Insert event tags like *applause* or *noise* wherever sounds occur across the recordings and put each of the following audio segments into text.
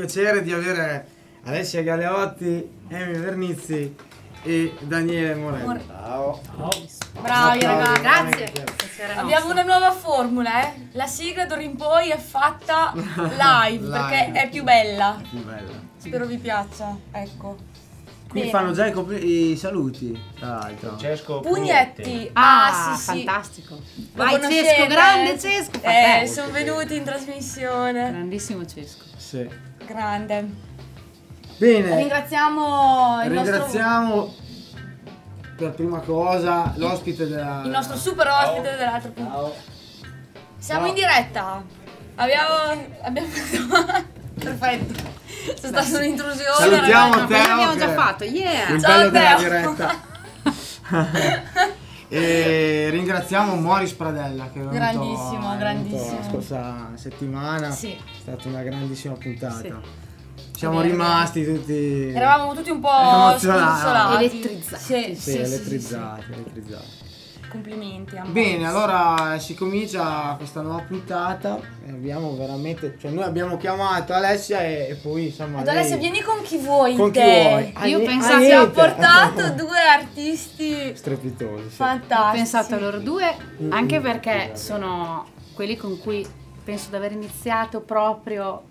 piacere di avere Alessia Galeotti, Emi Vernizzi e Daniele Morelli. Ciao. Bravi ragazzi. Grazie. Abbiamo una nuova formula, eh. La sigla d'ora in poi è fatta *laughs* live, Live. perché è più bella. Più bella. Spero vi piaccia. Ecco. Qui Bene. fanno già i, i saluti, tra l'altro. Francesco Pugnetti. Ah, Ah, sì, sì. fantastico. Lo Vai? Cesco, grande Cesco. Eh, sono venuti in trasmissione. Grandissimo Cesco. Sì. Grande. Bene, Ringraziamo il nostro, ringraziamo per prima cosa l'ospite della... il nostro super ospite dell'altro punto. Siamo Ciao. in diretta. Abbiamo. Abbiamo *laughs* Perfetto. C'è stata un'intrusione. Salutiamo ragazzi. Teo. Quello abbiamo già fatto, yeah. Il Ciao, bello della Teo. diretta. *laughs* *laughs* e ringraziamo Moris Pradella che è venuto- Grandissimo, è venuto grandissimo. La scorsa settimana Sì. è stata una grandissima puntata. Sì. Siamo Bene, rimasti tutti Eravamo tutti un po' Emozionati. Elettrizzati. Sì, sì, sì, sì, sì, elettrizzati, elettrizzati. Complimenti. a Bene, allora si comincia questa nuova puntata. Abbiamo veramente. Cioè, noi abbiamo chiamato Alessia e, e poi insomma. Ad lei- Alessia, vieni con chi vuoi. con chi te. vuoi. Ah, Io ni- pensavo- ah, Ci ha niente. portato *laughs* due artisti Strepitosi. sì. Ho fantastici. pensato a loro due, anche perché sono quelli con cui penso di aver iniziato proprio mm,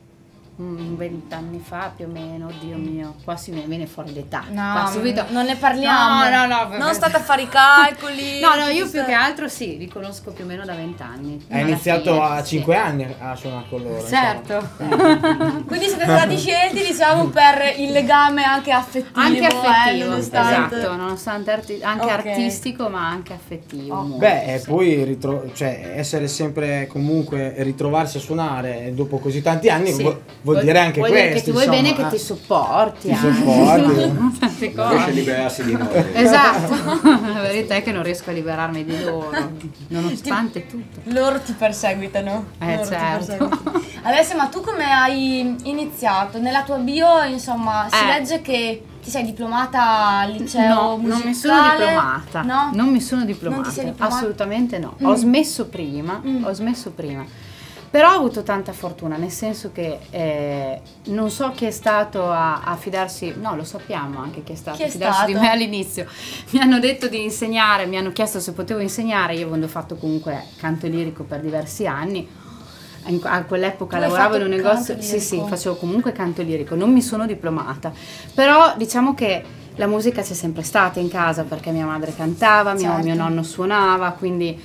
vent'anni fa più o meno, oddio mio, qua si viene fuori l'età. No, qua subito. non ne parliamo. No, no, no, Non state a fare i calcoli. *laughs* No, no, io più che altro sì, li conosco più o meno da vent'anni. Hai iniziato fine, a sì. 5 anni a suonare con loro. Certo. insomma. *laughs* Quindi siete stati scelti, diciamo, per il legame anche affettivo. Anche eh, affettivo, nonostante- esatto, nonostante arti- anche Ok. artistico ma anche affettivo. Oh. Beh, e sì. poi ritro- cioè, essere sempre comunque ritrovarsi a suonare dopo così tanti anni Sì. Vuol, dire anche vuol questo. dire che ti vuoi insomma, bene che eh. ti supporti. Ti *laughs* anche. supporti. Tante Non riesce a liberarsi di noi. Esatto, *laughs* la verità è che non riesco a liberarmi di loro, nonostante tutto. Loro ti perseguitano. Eh, Loro certo. Alessia, ma tu come hai iniziato? Nella tua bio, insomma, si Eh. legge che ti sei diplomata al liceo No, musicale. non mi sono diplomata. No? Non mi sono diplomata. Non ti sei diplomata? Assolutamente no. Mm. Ho smesso prima, Mm. ho smesso prima. Però ho avuto tanta fortuna, nel senso che eh, non so chi è stato a, a fidarsi, no lo sappiamo anche chi è stato Chi è a fidarsi di stato? me all'inizio. Mi hanno detto di insegnare, mi hanno chiesto se potevo insegnare, io avendo fatto comunque canto lirico per diversi anni, a quell'epoca lavoravo in un negozio, sì sì, facevo comunque canto lirico, non mi sono diplomata, però diciamo che la musica c'è sempre stata in casa perché mia madre cantava, mio, Certo. mio nonno suonava, quindi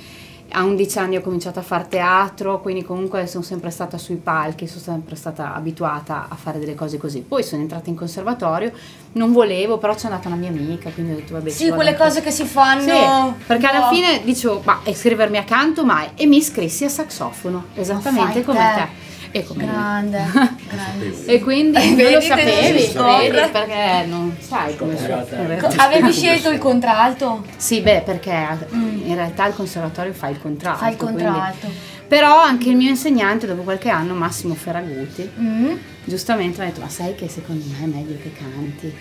a 11 anni ho cominciato a fare teatro, quindi comunque sono sempre stata sui palchi, sono sempre stata abituata a fare delle cose così. Poi sono entrata in conservatorio, non volevo, però c'è andata una mia amica, quindi ho detto vabbè. Sì, quelle cose che si fanno. Sì, perché alla fine dicevo, ma iscrivermi a canto mai? E mi iscrissi a saxofono, esattamente come te. E come me. Grande, *laughs* grande. E quindi Eh, non lo sapevi, vedi, perché non sai come suona. in realtà. Avevi scelto il contralto? Sì, beh, perché Mm. in realtà il conservatorio fa il contralto. Fai il quindi- contralto. Però anche il mio insegnante, dopo qualche anno, Massimo Ferraguti, Mm. giustamente mi ha detto, ma sai che secondo me è meglio che canti.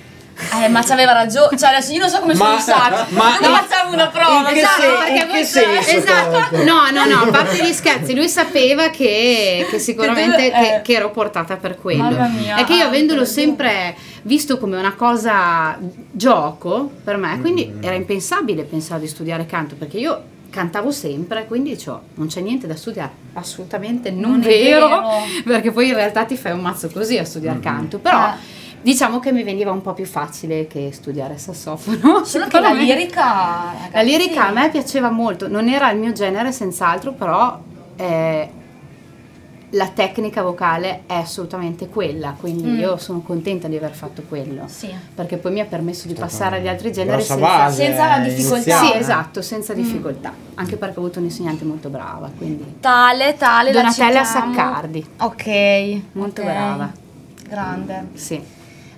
Eh, ma c'aveva ragione. Cioè, adesso io non so come sono Ma- il sax. ma- Ma facciamo una prova. in che esatto, sen- perché in voi senso? Esatto, no, no, no, a parte gli scherzi, lui sapeva che, che sicuramente Che eh. che ero portata per quello. Mamma mia, è che io ah, avendolo sempre visto come una cosa gioco per me, quindi era impensabile pensare di studiare canto, perché io cantavo sempre, quindi dicevo, non c'è niente da studiare, assolutamente non, Non è vero, vero. *laughs* perché poi in realtà ti fai un mazzo così a studiare canto, però Eh. Diciamo che mi veniva un po' più facile che studiare sassofono. Solo che *laughs* la lirica. La ragazzi, lirica a me piaceva molto, non era il mio genere senz'altro, però eh, la tecnica vocale è assolutamente quella, quindi Mm. io sono contenta di aver fatto quello, Sì. perché poi mi ha permesso di passare agli altri generi senza... base senza la difficoltà. iniziale. Sì, esatto, senza difficoltà, anche perché ho avuto un'insegnante molto brava, quindi... Tale, tale. la Donatella. Saccardi, Ok. molto ok. brava, Grande. sì.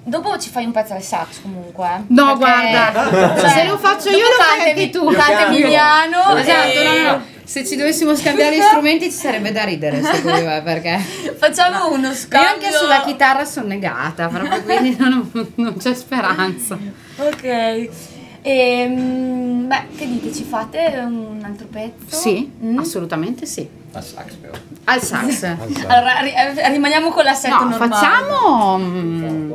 Dopo ci fai un pezzo al sax comunque. eh? No, Perché- guarda, *laughs* cioè, se lo faccio io lo fai anche tu. Canta Emiliano. Esatto, e- no, no, no. Se ci dovessimo scambiare gli strumenti ci sarebbe da ridere, secondo me, perché... Facciamo uno Io scambio. anche sulla chitarra sono negata, proprio quindi non, non c'è speranza. Ok. Ehm, beh, che dite? Ci fate un altro pezzo? Sì, Mm? assolutamente sì. Al sax però. Al sax. Allora, ri- eh, rimaniamo con l'assetto No, normale. facciamo. mm,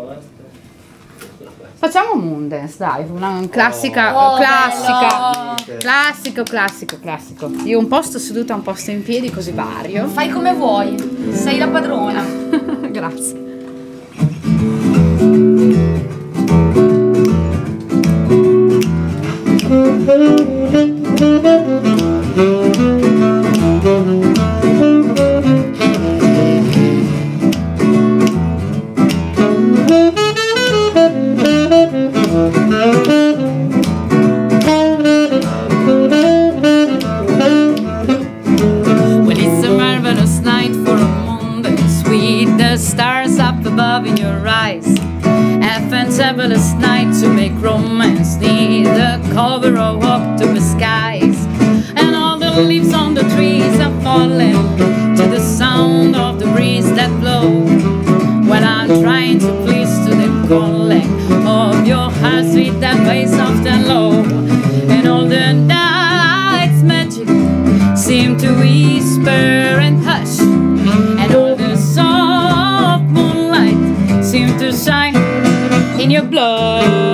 Facciamo Moondance, dai, una classica, Oh, classica, bello. classico, classico, classico. Io un posto seduta, un posto in piedi, così vario. Fai come vuoi. Sei la padrona. *laughs* Grazie. Well, romance need the cover of October skies. And all the leaves on the trees are falling To the sound of the breeze that blows. When I'm trying to please to the calling Of your heart sweet that way soft and low. And all the night's magic seem to whisper and hush. And all the soft moonlight seem to shine in your blood.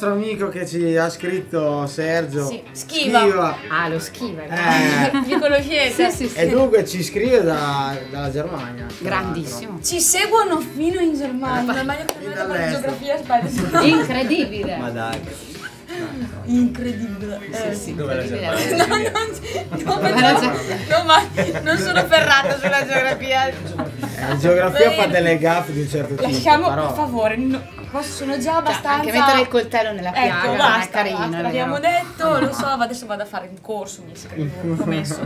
Nostro amico che ci ha scritto Sergio. Sì, Schiva. Ah, lo schiva. Eh, conoscete? Sì, sì, e sì. dunque ci scrive da- dalla Germania. Grandissimo. Ci seguono fino in Germania. Germania che E non è la geografia, aspetta. Incredibile. Ma dai. Incredibile. Eh, Sì, Dove la incredibile. Germania? No, Guarda, no, già- no, ma non sono ferrata sulla geografia. in geografia fa delle gaffe di un certo tipo. Lasciamo, per favore, no, posso- sono già Cioè, abbastanza... anche mettere il coltello nella piaga Ecco, basta, è carino. basta, vero? detto, lo so, ma adesso vado a fare un corso, mi iscrivo, promesso.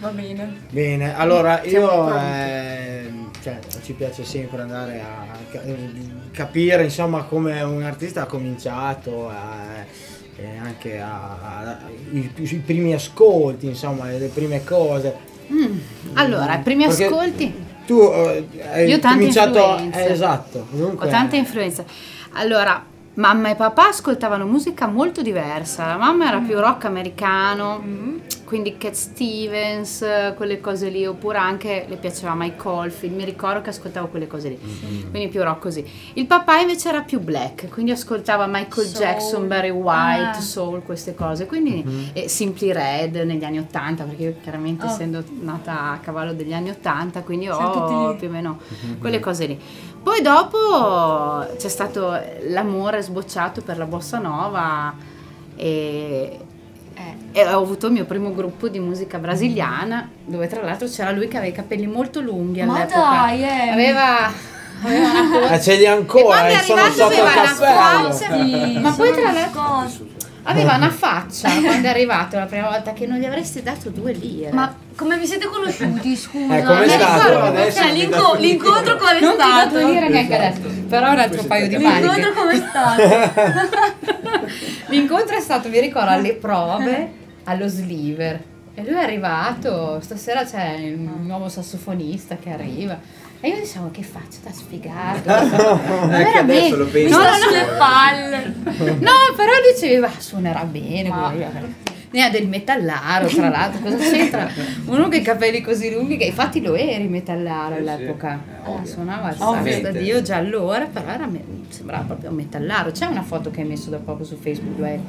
Va bene. Bene, allora Siamo io eh, cioè, ci piace sempre andare a ca- capire insomma come un artista ha cominciato eh, e anche a, a- i, i primi ascolti, insomma, le prime cose. Mm. Allora, i primi Perché ascolti. Tu eh, hai Io ho tante cominciato eh, esatto, dunque, Ho tante influenze. Allora, mamma e papà ascoltavano musica molto diversa. La mamma era più rock americano, quindi Cat Stevens, eh, quelle cose lì, oppure anche le piaceva Mike Oldfield. Mi ricordo che ascoltavo quelle cose lì, quindi più rock così. Il papà invece era più black, quindi ascoltava Michael Soul. Jackson, Barry White, Ah. soul, queste cose. Quindi e Simply Red negli anni 80, perché io chiaramente Oh. essendo nata a cavallo degli anni 80, quindi ho lì. più o meno quelle cose lì. Poi dopo c'è stato l'amore sbocciato per la bossa nova e, e ho avuto il mio primo gruppo di musica brasiliana dove tra l'altro c'era lui che aveva i capelli molto lunghi Ma all'epoca. dai, eh. Aveva, aveva una. Eh, ce li E ancora quando è e sono arrivato aveva una faccia. Sì, Ma poi tra l'altro. Aveva una faccia quando è arrivato la prima volta che non gli avresti dato due lire. Ma come vi siete conosciuti, scusa? Eh, com'è Mi stato? Adesso Cioè, l'inco- l'incontro qual è non stato? due lire neanche adesso, però un altro paio di maniche. L'incontro com'è stato? *laughs* L'incontro è stato, mi ricordo, alle prove allo Sliver. E lui è arrivato, stasera c'è il nuovo sassofonista che arriva. E io dicevo che faccio da sfigato. *laughs* Adesso lo penso. No, Mi no, sulle palle. no, però diceva suonerà bene. Ma-. Ne ha del metallaro, tra *laughs* l'altro, cosa c'entra? Uno che ha i capelli così lunghi, che infatti lo eri metallaro all'epoca. Ah, suonava il Ovviamente. da Dio già allora, però era sembrava proprio un metallaro. C'è una foto che hai messo da poco su Facebook dove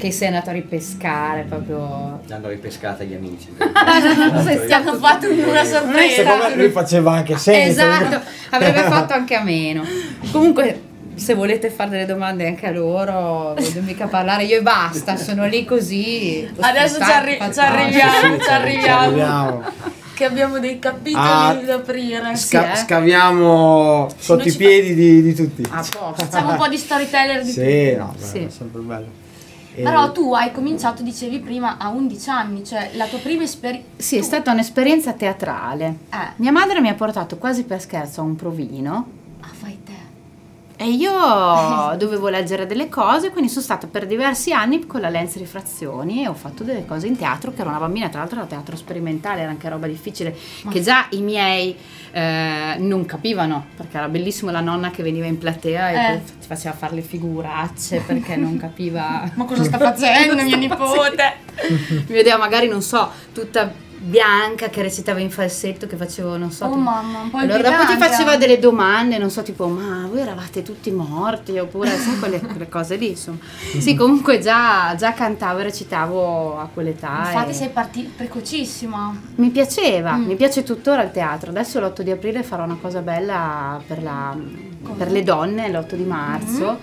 che sei andato a ripescare proprio. L'hanno ripescata gli amici. Ti hanno fatto una sorpresa. Lui faceva anche senza. Esatto, avrebbe *laughs* fatto anche a meno. Comunque, se volete fare delle domande anche a loro, voglio mica *laughs* parlare io e basta, sono lì così. Adesso ci, arri- ci arriviamo, ci Ci arriviamo. arriviamo. Che abbiamo dei capitoli Ah, da aprire. Sca- eh. scaviamo sotto Noi i ci piedi di, di tutti. A posto. Facciamo un po' di storyteller di Sì, no, Sì. è sempre bello. Però tu hai cominciato, dicevi prima, a 11 anni, cioè la tua prima esperienza. Sì, è stata un'esperienza teatrale. Eh, Mia madre mi ha portato quasi per scherzo a un provino ah, fai te. E io dovevo leggere delle cose, quindi sono stata per diversi anni con la Lenz Rifrazioni e ho fatto delle cose in teatro, che ero una bambina, tra l'altro era teatro sperimentale, era anche roba difficile, che già i miei eh, non capivano, perché era bellissimo la nonna che veniva in platea e Eh. ti faceva fare le figuracce perché non capiva Ma cosa sta facendo mio *laughs* nipote? mi vedeva magari, non so, tutta bianca che recitava in falsetto, che facevo, non so. Oh tipo- mamma, un po' allora dopo ti faceva delle domande, non so, tipo, ma voi eravate tutti morti? Oppure, sai, quelle, quelle cose lì, insomma. Sì, comunque già, già cantavo e recitavo a quell'età. Infatti e sei partita precocissima. Mi piaceva, Mm. mi piace tuttora il teatro. Adesso l'8 di aprile farò una cosa bella per, la- per le donne, l'8 di marzo.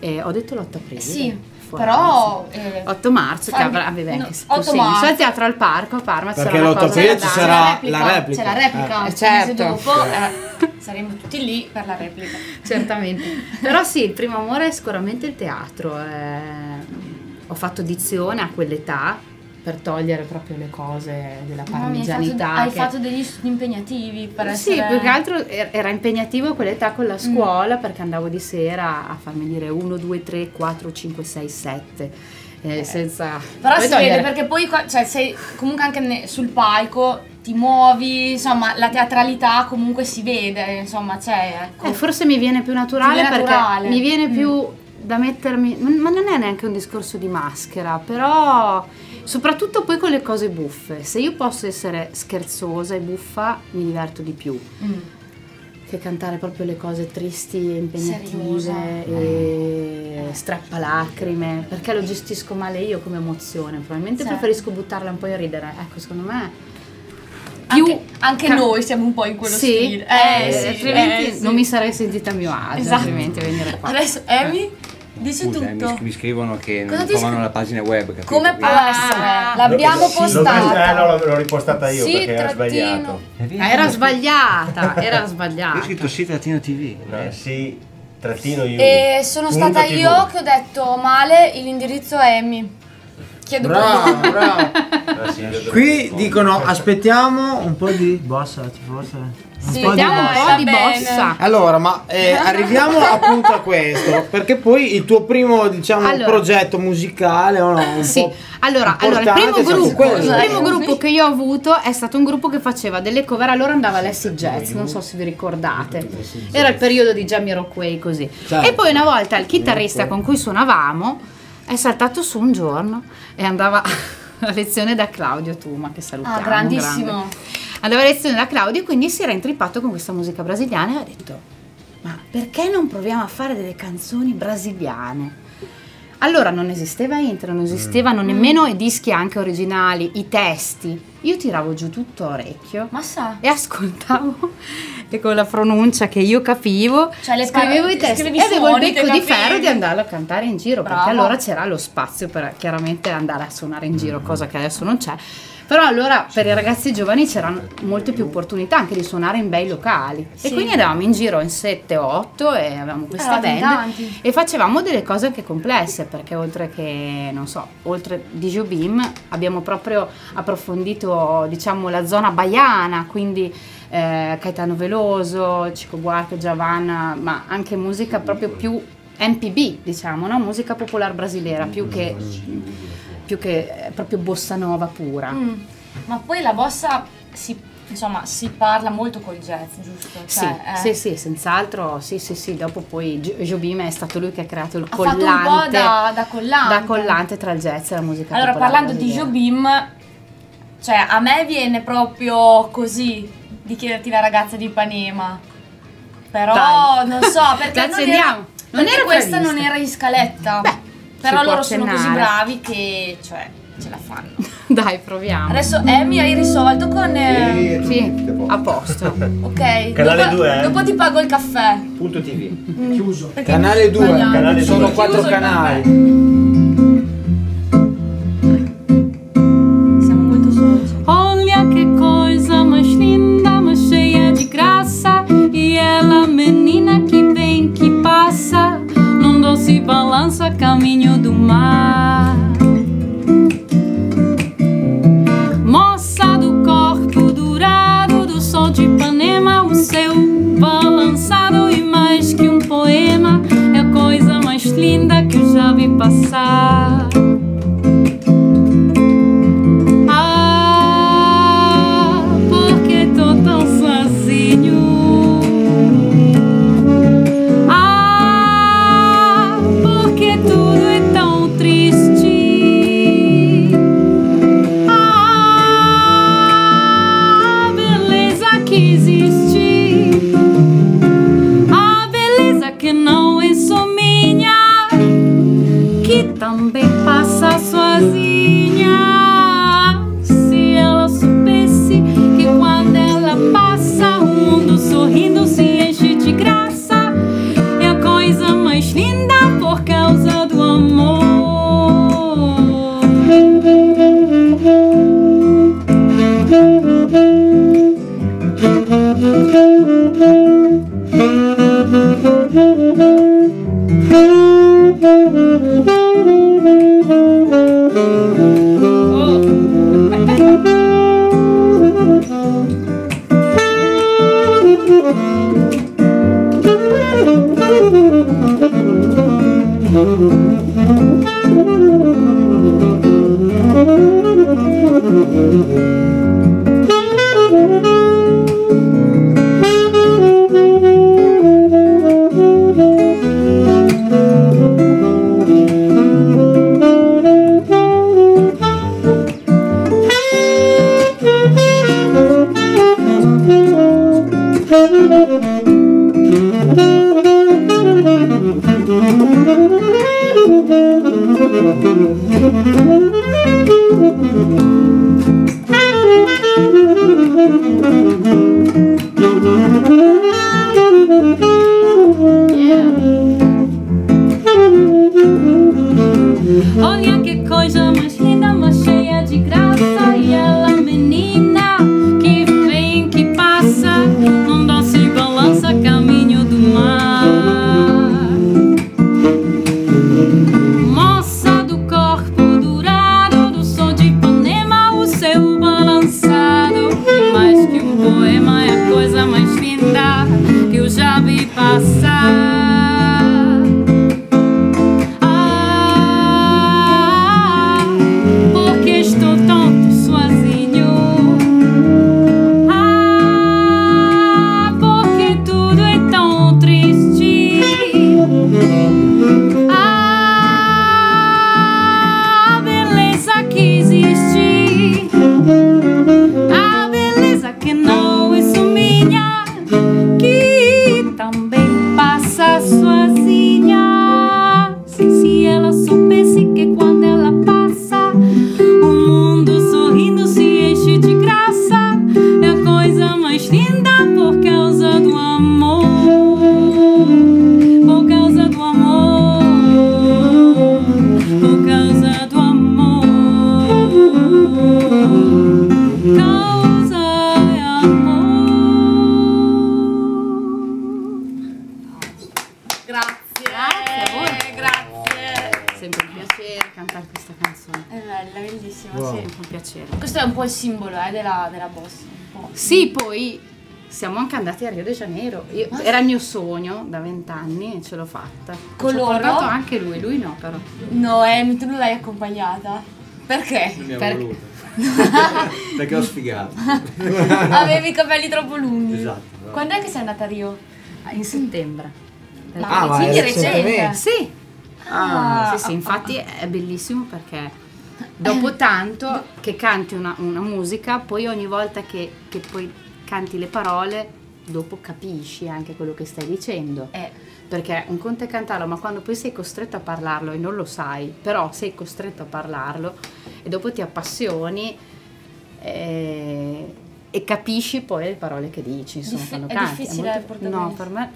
E ho detto l'8 aprile. Sì, però... eh, 8 marzo che avrà aveva no, anche più 8 senso. marzo. Al teatro al parco a Parma Perché c'era una l'8 cosa aprile ci sarà la replica. C'è la replica, Eh, certo. dopo eh, saremo tutti lì per la replica. Certamente. Però sì, il primo amore è sicuramente il teatro. eh. Ho fatto dizione a quell'età per togliere proprio le cose della Mamma mia, hai fatto, parmigianità. hai fatto degli studi impegnativi per Sì, essere... più che altro er- era impegnativo quell'età con Mm. la scuola perché andavo di sera a farmi dire 1, 2, 3, 4, 5, 6, 7. eh, senza... Però si togliere. vede perché poi cioè, sei comunque anche sul palco ti muovi, insomma, la teatralità comunque si vede, insomma, c'è. Ecco. Eh, forse mi viene più naturale viene perché naturale. mi viene Mm. più da mettermi, ma non è neanche un discorso di maschera, però soprattutto poi con le cose buffe, se io posso essere scherzosa e buffa mi diverto di più Mm. che cantare proprio le cose tristi e impegnative e strappalacrime, perché lo gestisco male io come emozione, probabilmente Certo. preferisco buttarla un po' a ridere, ecco secondo me più Anche, anche noi siamo un po' in quello sì, stile. Eh, eh, sì, altrimenti eh, sì. non mi sarei sentita a mio agio Esatto. altrimenti venire qua. Adesso Amy dice Scusa, eh, mi, tutto. mi scrivono che Cosa non trovano scri- la pagina web. Capito? Come può Quindi- essere? L'abbiamo postata. eh, no, l'ho, ripostata io Sì, perché era trattino. sbagliato. Ah, era sbagliata, era Io ho sbagliata. scritto sì trattino tv. No, eh. sì, trattino io. E sono stata TV. io che ho detto male l'indirizzo è Amy. Chiedo Bravo, bravo. *laughs* Ah, Qui dicono aspettiamo un po' di bossa, forse. Sì, Vediamo un po' di bossa. Allora, ma eh, *laughs* arriviamo appunto a questo, perché poi il tuo primo, diciamo, Allora. progetto musicale, o no, un Sì, po' allora, allora il primo gruppo, il primo gruppo che io ho avuto è stato un gruppo che faceva delle cover, allora andava all'Acid Jazz, non so se vi ricordate, era il periodo di Jamiroquai così. Certo. E poi una volta il chitarrista con cui suonavamo è saltato su un giorno e andava *laughs* a lezione da Claudio Tuma, che salutiamo. Ah, grandissimo. grande. Andava a lezione da Claudio e quindi si era intrippato con questa musica brasiliana e ha detto ma perché non proviamo a fare delle canzoni brasiliane? Allora non esisteva internet, non esistevano nemmeno i dischi anche originali, i testi. Io tiravo giù tutto a orecchio Ma sa. e ascoltavo *laughs* e con la pronuncia che io capivo Cioè, le scrivevo i testi scrivevi e avevo il becco di ferro di andarlo a cantare in giro perché Brava. allora c'era lo spazio per chiaramente andare a suonare in giro cosa che adesso non c'è però allora per i ragazzi giovani c'erano molte più opportunità anche di suonare in bei locali Sì. e quindi andavamo in giro in 7 o 8 e avevamo questa band tanti. e facevamo delle cose anche complesse perché oltre che, non so, oltre di Jobim abbiamo proprio approfondito diciamo la zona baiana, quindi eh, Caetano Veloso, Cico Buarque, Giovanna, ma anche musica proprio più MPB, diciamo, no? musica popolare brasilera, più che, più che eh, proprio bossa nova pura. Mm. Ma poi la bossa si, insomma, si parla molto col jazz, giusto? Sì, Cioè, eh, sì, sì, senz'altro, sì, sì, sì, dopo poi Jobim è stato lui che ha creato il Ha fatto collante. un po' da, da collante. da collante tra il jazz e la musica Allora, parlando di. Jobim, cioè a me viene proprio così di chiederti la ragazza di Ipanema. Però Dai. non so, perché *laughs* non era, Non era questa prevista. non era in scaletta. Beh, Però loro sono così bravi che, cioè, ce la fanno. *laughs* Dai, proviamo. Adesso Amy hai risolto con... eh, Sì, a posto. *laughs* Ok. Canale dopo, due, eh? dopo ti pago il caffè. Punto TV. Chiuso. Perché Canale 2, sbagliato. Canale sono due. quattro Chiuso il canali. Grazie. Grazie a voi. Grazie. Sempre un piacere cantare questa canzone. È bella, bellissima. Wow. Sì. Sempre un piacere. Questo è un po' il simbolo eh, della, della boss. Sì, poi siamo anche andati a Rio de Janeiro. Io- era il mio sogno da vent'anni e ce l'ho fatta. Con Ci ho loro? portato anche lui, lui no però. Noemi, tu non l'hai accompagnata? Perché? Non mi ha Per- voluto. *laughs* Perché ho sfigato. Avevi i capelli troppo lunghi. Esatto. Quando è che sei andata a Rio? In settembre. Ah, ma è recente. recentemente? Sì, Ah, sì, sì, infatti è bellissimo perché dopo tanto che canti una, una musica, poi ogni volta che, che poi canti le parole, dopo capisci anche quello che stai dicendo. Eh, Perché un conto è cantarlo, ma quando poi sei costretto a parlarlo e non lo sai, però sei costretto a parlarlo e dopo ti appassioni eh, e capisci poi le parole che dici. Insomma, quando è canti. difficile molto- il portoghese? No, per me.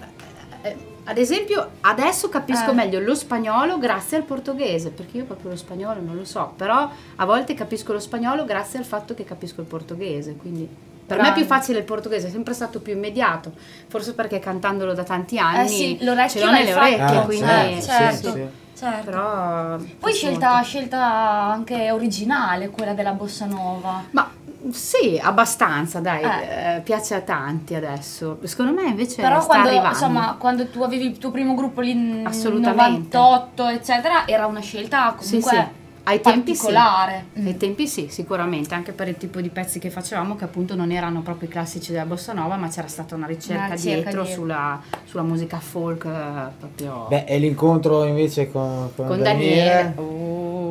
eh, ad esempio, adesso capisco Eh. meglio lo spagnolo grazie al portoghese, perché io proprio lo spagnolo non lo so, però a volte capisco lo spagnolo grazie al fatto che capisco il portoghese, quindi per me è più facile il portoghese, è sempre stato più immediato, forse perché cantandolo da tanti anni eh sì, ce l'ho nelle orecchie, Ah, quindi eh, sì, certo. sì, sì. certo. però Poi scelta, scelta anche originale, quella della bossa nova. Ma sì, abbastanza, dai, Eh. eh, piace a tanti adesso. Secondo me invece Però sta quando, arrivando. insomma, quando tu avevi il tuo primo gruppo lì nel Assolutamente. 98, eccetera, era una scelta Sì, comunque sì. Ai tempi sì. particolare. Mm. Ai tempi sì, sicuramente, anche per il tipo di pezzi che facevamo che appunto non erano proprio i classici della bossa nova, ma c'era stata una ricerca, Una ricerca dietro, dietro. Sulla, sulla musica folk eh, proprio Beh, e l'incontro invece con, con, con Daniele. Oh.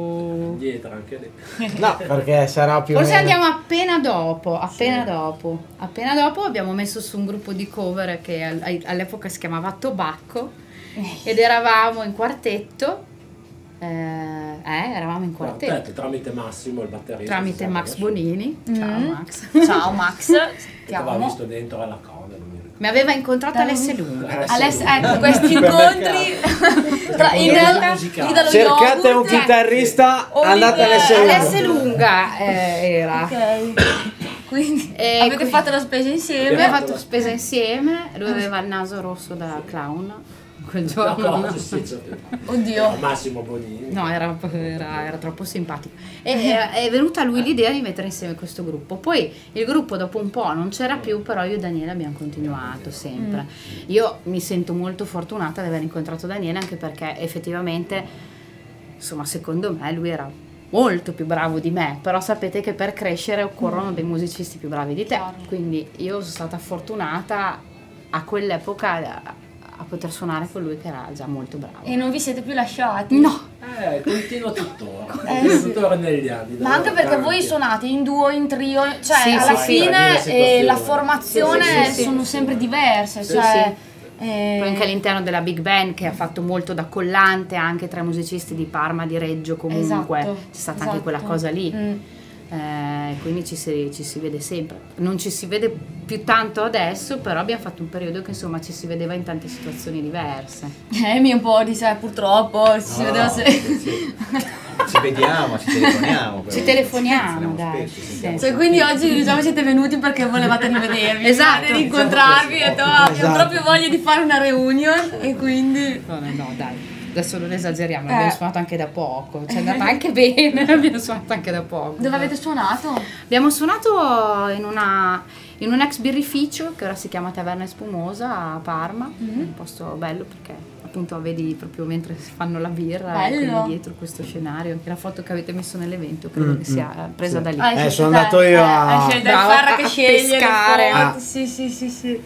Dietro anche lì. No, perché sarà più Forse meno- andiamo appena dopo, appena dopo. Appena dopo abbiamo messo su un gruppo di cover che al- all'epoca si chiamava Tobacco ed eravamo in quartetto. Eh, eh, eravamo in quartetto. Quartetto, tramite Massimo, il batterista. Tramite Max. Bonini. Ciao Mm. Max. Ciao Max, *laughs* Che ti aveva amo. visto dentro alla non mi aveva incontrato all'S Lunga. Aless- ecco, *laughs* questi incontri *laughs* tra, in realtà Cercate un yogurt, chitarrista, Oliver- andate alle All'S seghe. Lunga eh, era. Ok. *coughs* Quindi E avete qui- fatto la spesa insieme. Abbiamo fatto spesa insieme, lui aveva il naso rosso da clown quel No, giorno. certo. Oddio. Massimo Bonini. No, era, era- era troppo simpatico. E è, è venuta a lui l'idea di mettere insieme questo gruppo. Poi il gruppo dopo un po' non c'era più, però io e Daniele abbiamo continuato sempre. Io mi sento molto fortunata di aver incontrato Daniele anche perché effettivamente, insomma, secondo me lui era molto più bravo di me, però sapete che per crescere occorrono dei musicisti più bravi di te. Quindi io sono stata fortunata a quell'epoca a, poter suonare con lui che era già molto bravo. E non vi siete più lasciati? No, Eh, continua tuttora. *laughs* Eh, Continua sì. tuttora negli anni. Ma anche perché tanti. voi suonate in duo, in trio, cioè Sì, alla sì, fine eh, la formazione Sì, sì, sì. sono sempre diverse, Sì, cioè eh, Poi anche all'interno della Big Band che ha fatto molto da collante anche tra i musicisti di Parma, di Reggio comunque, esatto, c'è stata esatto. anche quella cosa lì. Mm. Eh, quindi ci si, ci si vede sempre. Non ci si vede più tanto adesso, però abbiamo fatto un periodo che insomma ci si vedeva in tante situazioni diverse. Amy un po' di sé, purtroppo, si No, vedeva no, se... sì. Ci vediamo, ci telefoniamo. però. Ci telefoniamo, dai. spesso, sì. Cioè, quindi oggi diciamo siete venuti perché volevate rivedervi, Esatto. volevate rincontrarvi e ho Esatto. ho proprio voglia di fare una reunion e quindi... No, no, no, dai. Adesso non esageriamo, Eh. abbiamo suonato anche da poco, ci è andata anche *laughs* bene, abbiamo suonato anche da poco. Dove avete suonato? Abbiamo suonato in, una, in un ex birrificio che ora si chiama Taverna Spumosa a Parma, Mhm. un posto bello perché appunto vedi proprio mentre si fanno la birra Bello. e quindi dietro questo scenario, anche la foto che avete messo nell'evento credo Mm, che sia mm, presa sì. da lì. Ah, Eh, sono andato io Eh, a- Bravo, Ferra a- che a sceglie pescare. Ah. Sì, sì, sì, sì.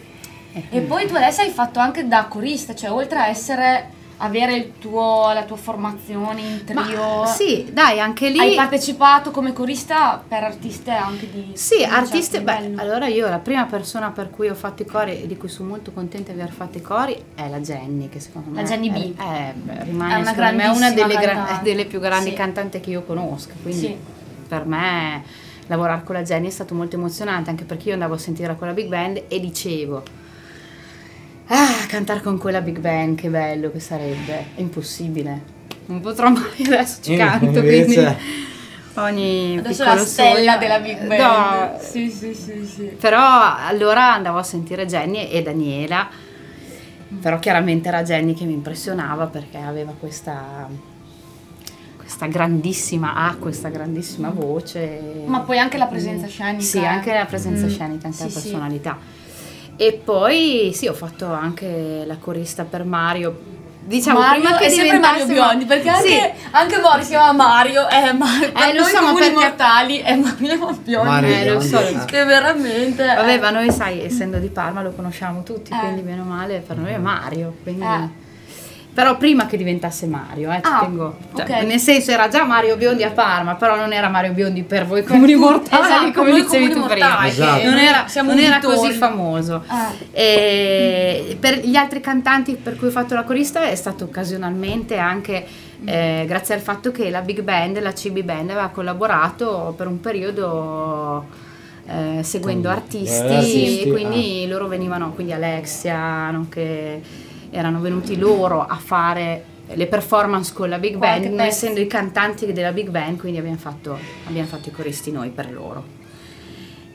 Eh, E poi tu adesso hai fatto anche da corista, cioè oltre a essere avere il tuo, la tua formazione in trio, Ma sì, dai, anche lì... hai partecipato come corista per artiste anche di Sì, di certo artiste, beh, livello. allora io la prima persona per cui ho fatto i cori e di cui sono molto contenta di aver fatto i cori è la Jenny, che secondo me La Jenny B. è- è- beh, rimane È una me una delle, grandissima gra- cantante. delle più grandi Sì. cantanti che io conosca, quindi Sì. per me lavorare con la Jenny è stato molto emozionante, anche perché io andavo a sentirla con la big band e dicevo Ah, cantare con quella big band, che bello che sarebbe. È impossibile. Non potrò mai adesso ci Mm, canto, quindi ogni Adesso la stella sogno- della Big Band. No, Sì, sì, sì, sì. però allora andavo a sentire Jenny e Daniela, però chiaramente era Jenny che mi impressionava perché aveva questa, questa grandissima, ha questa grandissima voce. Ma poi anche la presenza scenica. Sì, eh. anche la presenza Mm, scenica, anche la sì, sì. E poi sì, ho fatto anche la corista per Mario. Diciamo, Mario prima che è sempre Mario Biondi perché Sì. anche, anche Boris si chiama Mario eh, ma per lo noi so, ma comuni perché- mortali è Mario Biondi Mario Eh, lo so, Biondi, lo eh. che veramente Vabbè, ma noi sai, essendo di Parma lo conosciamo tutti, Eh. quindi meno male per noi è Mario. quindi- Eh. Però prima che diventasse Mario, eh, ci Ah, tengo. Cioè, ok. Nel senso era già Mario Biondi a Parma, però non era Mario Biondi per voi comuni mortali, esatto, come dicevi tu prima. Esatto. Non era, siamo non era così famoso. Eh. E per gli altri cantanti per cui ho fatto la corista è stato occasionalmente anche eh, grazie al fatto che la Big Band, la CB Band aveva collaborato per un periodo eh, seguendo artisti, eh, artisti, e quindi loro venivano, quindi Alexia, nonché erano venuti loro a fare le performance con la Big Band, noi essendo i cantanti della Big Band, quindi abbiamo fatto, abbiamo fatto i coristi noi per loro.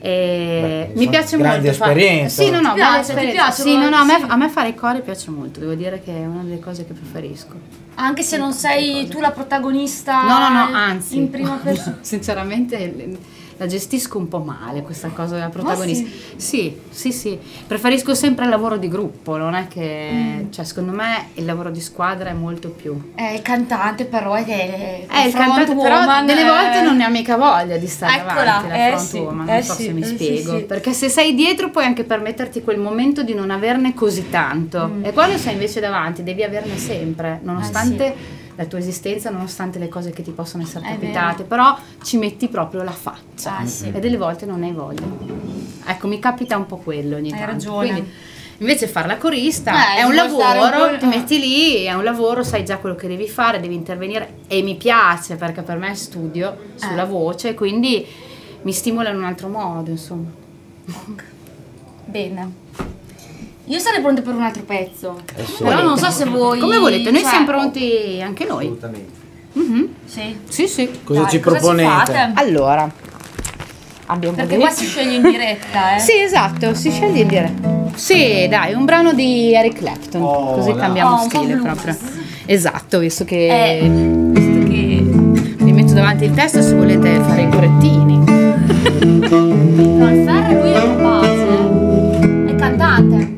E Beh, mi piace grandi molto esperienze. Sì, no, no, piace, esperienza. piace, Sì, no, no, a me, sì. a me fare i cori piace molto, devo dire che è una delle cose che preferisco. anche se non sei tu la protagonista No, no, no, anzi, in prima *laughs* persona sinceramente la gestisco un po' male questa cosa della protagonista. sì? sì, sì, Preferisco sempre il lavoro di gruppo, non è che, Mm. cioè, secondo me il lavoro di squadra è molto più. è il cantante però è che Eh, il cantante però delle volte non ne ha mica voglia di stare Eccola, davanti la eh front sì, woman, eh non so sì, se mi eh sì, spiego, sì. perché se sei dietro puoi anche permetterti quel momento di non averne così tanto Mm. e quando sei invece davanti devi averne sempre, nonostante Eh la tua esistenza, nonostante le cose che ti possono essere È capitate, però ci metti proprio la faccia Ah, sì. e delle volte non hai voglia. Ecco, mi capita un po' quello ogni Hai tanto. ragione. Quindi, Invece far la corista Eh, è un un lavoro, po'- ti metti lì, è un lavoro, sai già quello che devi fare, devi intervenire e mi piace perché per me è studio sulla Eh. voce, quindi mi stimola in un altro modo, insomma. bene io sarei pronta per un altro pezzo Adesso- però non so se voi Come volete, noi cioè- siamo pronti anche noi. Assolutamente. Mhm. sì Sì, sì. Cosa Dai, ci cosa proponete? Allora, abbiamo perché qua si sceglie in diretta eh Sì, esatto, si sceglie in diretta. Sì, dai, un brano di Eric Clapton, Oh, così dai. cambiamo Oh, un stile proprio. Esatto, visto che, Eh. visto che vi metto davanti il testo se volete fare i corettini. *laughs* no il Ferro lui è capace eh. è cantante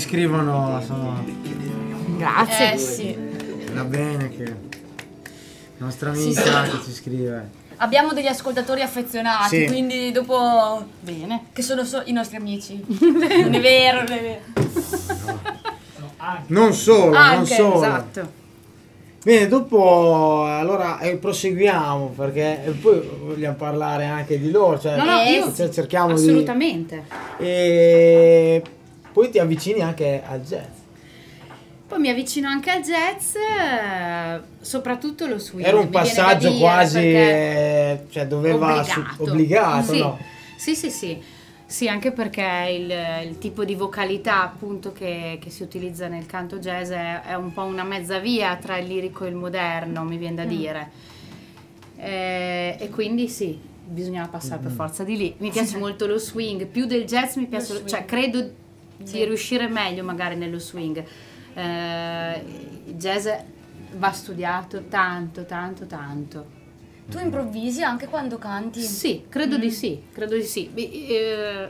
scrivono, sono Grazie. Eh sì. va bene che la nostra amica che ci scrive. Abbiamo degli ascoltatori affezionati, Sì. quindi dopo. Bene. che sono so- i nostri amici. *laughs* non è vero, non è vero. Non solo, non Anche, solo. Esatto. Bene, dopo allora eh, proseguiamo perché eh, poi vogliamo parlare anche di loro, cioè, No, no, Eh, io cioè, cerchiamo di assolutamente. e poi ti avvicini anche al jazz. Poi mi avvicino anche al jazz, eh, soprattutto lo swing. Era un passaggio quasi cioè doveva su- obbligato. obbligato, sì. no? Sì, sì, sì. Sì, anche perché il, il tipo di vocalità appunto che, che si utilizza nel canto jazz è, è un po' una mezza via tra il lirico e il moderno, mi viene da Mm. dire. Eh, e quindi sì, bisognava passare per forza di lì. Mi piace *laughs* molto lo swing, più del jazz mi piace, swing. cioè credo di Sì. riuscire meglio magari nello swing. Eh, il jazz va studiato tanto, tanto, tanto. Tu improvvisi anche quando canti? Sì, credo di sì, credo di sì. Eh,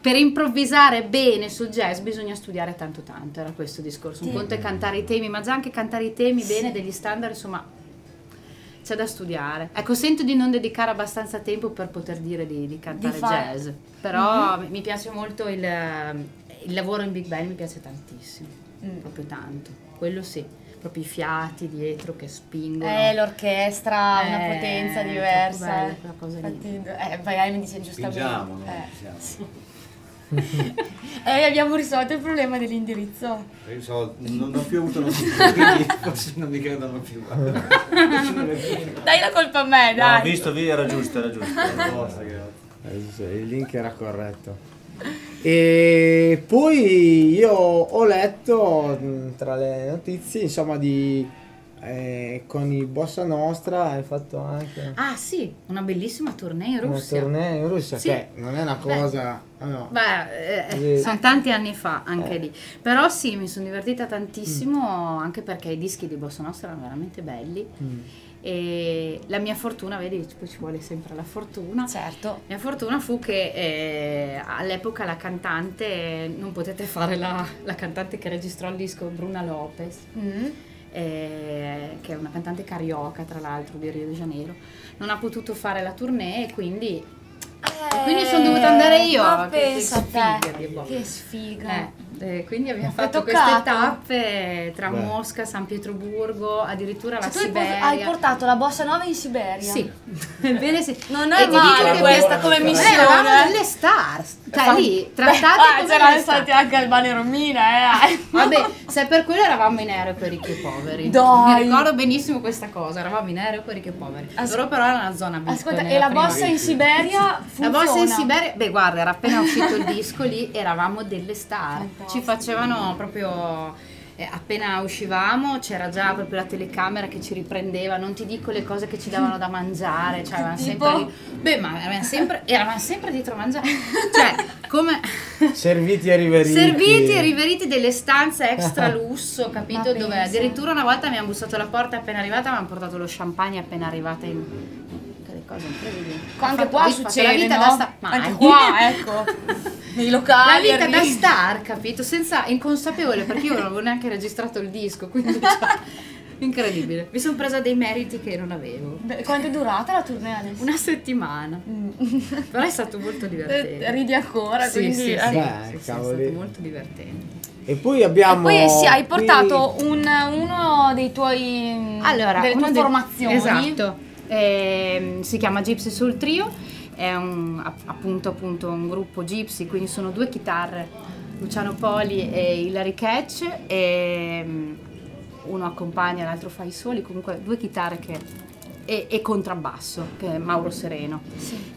per improvvisare bene sul jazz bisogna studiare tanto tanto, era questo il discorso. Un Sì. conto è cantare i temi, ma già anche cantare i temi bene, degli standard, insomma, c'è da studiare. Ecco, sento di non dedicare abbastanza tempo per poter dire di, di cantare Di jazz, però mi- mi piace molto il, il lavoro in big band, mi piace tantissimo, Mm. proprio tanto, quello sì, proprio i fiati dietro che spingono. Eh, l'orchestra ha una Eh, potenza diversa. bella quella cosa lì. Infatti, eh, poi mi dice giustamente. Spingiamo, no? Eh. Siamo. *laughs* Eh, abbiamo risolto il problema dell'indirizzo. So, non, ho più avuto notizie, quindi *laughs* forse non mi credono più. *laughs* Dai la colpa a me, No, dai. ho visto, vi era giusto, era giusto. Eh, sì, Il link era corretto. E poi io ho letto mh, tra le notizie, insomma, di eh, con i Bossa Nostra hai fatto anche Ah sì, una bellissima tournée in una Russia. tournée in Russia, Sì. che non è una cosa. ah, no. Beh, eh, sono tanti anni fa anche Eh. lì. Però sì, mi sono divertita tantissimo anche perché i dischi di Bossa Nostra erano veramente belli. Mm. E la mia fortuna, vedi, poi ci vuole sempre la fortuna. Certo. La mia fortuna fu che eh, all'epoca la cantante, non potete fare la, la cantante che registrò il disco, Bruna Lopez, Mm. eh, che è una cantante carioca tra l'altro di Rio de Janeiro, non ha potuto fare la tournée e quindi, Eh, quindi sono dovuta andare io. Ma Che- che pensa a sfiga te. Bob. Che sfiga. Eh, eh, quindi abbiamo Hai fatto queste tappe tra Beh. Mosca, San Pietroburgo, addirittura la Cioè, tu hai, Siberia. hai portato la bossa nova in Siberia? Sì, *laughs* ebbene sì. Non E è dico male che questa beh, come eh, missione. eravamo delle stars, cioè lì, trattate ah, come c'erano delle stati star. anche Albano e Romina, eh. *laughs* Vabbè, se per quello eravamo in aereo per ricchi e poveri. Dai. Mi ricordo benissimo questa cosa, eravamo in aereo per ricchi e poveri. As- Loro però era una zona bitcoin. Ascolta, e la prima- bossa in Siberia La funziona? bossa in Siberia, beh guarda, era appena uscito il disco lì, eravamo delle star. Ci facevano proprio eh, appena uscivamo c'era già proprio la telecamera che ci riprendeva, non ti dico le cose che ci davano da mangiare, cioè eravamo Tipo? sempre lì- Beh, ma eravamo sempre, eravamo sempre dietro a mangiare. Cioè, come *laughs* Serviti e riveriti. Serviti e riveriti delle stanze extra *laughs* lusso, capito? Dove addirittura una volta mi hanno bussato alla porta appena arrivata, mi hanno portato lo champagne appena arrivata in delle cose incredibili. Anche qua succede, la vita no? da star. Ma Anche qua, ecco. *laughs* Nei La locali. vita da star, capito? Senza inconsapevole, perché io non avevo neanche registrato il disco, quindi cioè, *laughs* incredibile. Mi sono presa dei meriti che non avevo. Quanto è durata la tournée adesso? Una settimana. Mm. *laughs* Però è stato molto divertente. Eh, Ridi ancora, Sì, quindi... sì, eh. sì, Beh, sì, sì, è stato molto divertente. E poi abbiamo. E poi sì, hai qui- portato un- uno dei tuoi Allora, delle tue dei- formazioni. Esatto. Ehm, si chiama Gypsy Soul Trio, è un, app- appunto, appunto un gruppo gypsy, quindi sono due chitarre, Luciano Poli e Hilary Catch, e mm, uno accompagna, l'altro fa i soli, comunque due chitarre che, e, e contrabbasso, che è Mauro Sereno.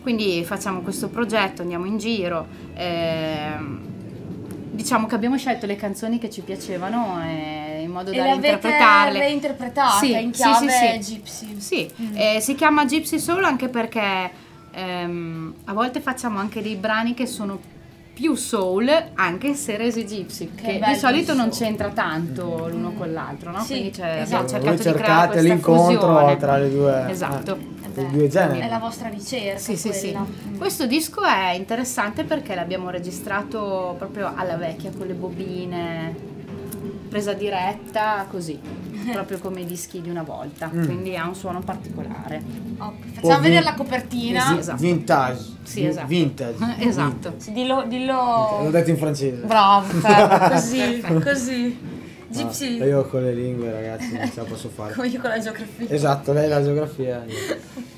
Quindi facciamo questo progetto, andiamo in giro. ehm, Diciamo che abbiamo scelto le canzoni che ci piacevano eh, in modo E da le avete reinterpretarle. reinterpretate Sì, in sì, chiave sì, sì. gypsy. Sì, eh, si chiama Gypsy Soul anche perché ehm, a volte facciamo anche dei brani che sono più soul, anche se resi gypsy, Che che di solito non c'entra tanto l'uno con l'altro, no? Sì, Quindi c'è- esatto. abbiamo Voi cercato di creare cercate questa l'incontro fusione. tra le due. Esatto. eh, Due generi. È la vostra ricerca Sì, sì, sì. Mm. Questo disco è interessante perché l'abbiamo registrato proprio alla vecchia con le bobine, presa diretta, così, *laughs* proprio come i dischi di una volta. Mm. Quindi ha un suono particolare. Ok, Facciamo vi- vedere la copertina. Esatto. Vintage. Sì, esatto. Vintage. *laughs* Esatto. Sì, dillo, L'ho dillo... detto in francese. Bravo, *laughs* così, così. Gypsy, Ah, io con le lingue, ragazzi, non ce la posso fare. *laughs* come io con la geografia. Esatto, lei la geografia. io. *laughs*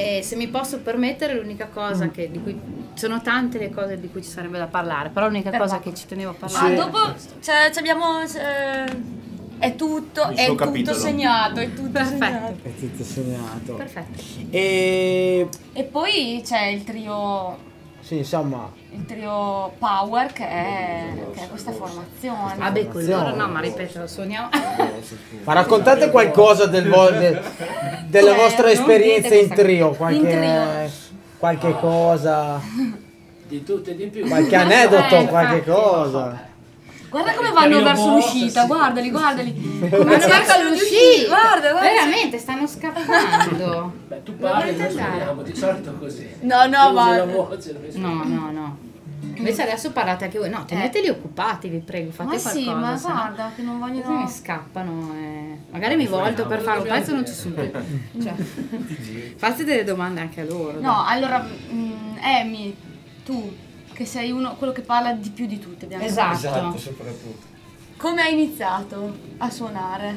E se mi posso permettere, l'unica cosa che, di cui sono tante le cose di cui ci sarebbe da parlare, però l'unica Eh, cosa che ci tenevo a Ah, parlare. dopo cioè, ci abbiamo... eh, è tutto, è tutto segnato, è tutto Perfetto. segnato. È tutto segnato. Perfetto. E E poi c'è il trio Sì, insomma, il trio Power che è, che è questa formazione. Vabbè, con loro no, ma ripeto, suoniamo. *laughs* ma raccontate qualcosa del vo- *laughs* de- della Cioè, vostra esperienza in trio, qualche, In trio. qualche cosa, Di tutto e di più. qualche aneddoto, Eh, qualche infatti. cosa. Guarda come vanno verso l'uscita, sì. guardali, guardali. Ma Come cercano l'uscita. Guarda, guarda. Veramente, stanno scappando. *laughs* Beh, tu parli noi suoniamo, di solito così. No, no, noi No, no, no. Invece adesso parlate anche voi. No, teneteli occupati, vi prego, fate Ma sì, qualcosa. ma se no- guarda che non Così mi vogliono... scappano e... Magari mi volto per fare un pezzo e non ci sono più. *laughs* Cioè, fate delle domande anche a loro. No, allora, mm, Amy, tu, che sei uno, quello che parla di più di tutti. Esatto. Esatto, soprattutto. Come hai iniziato a suonare?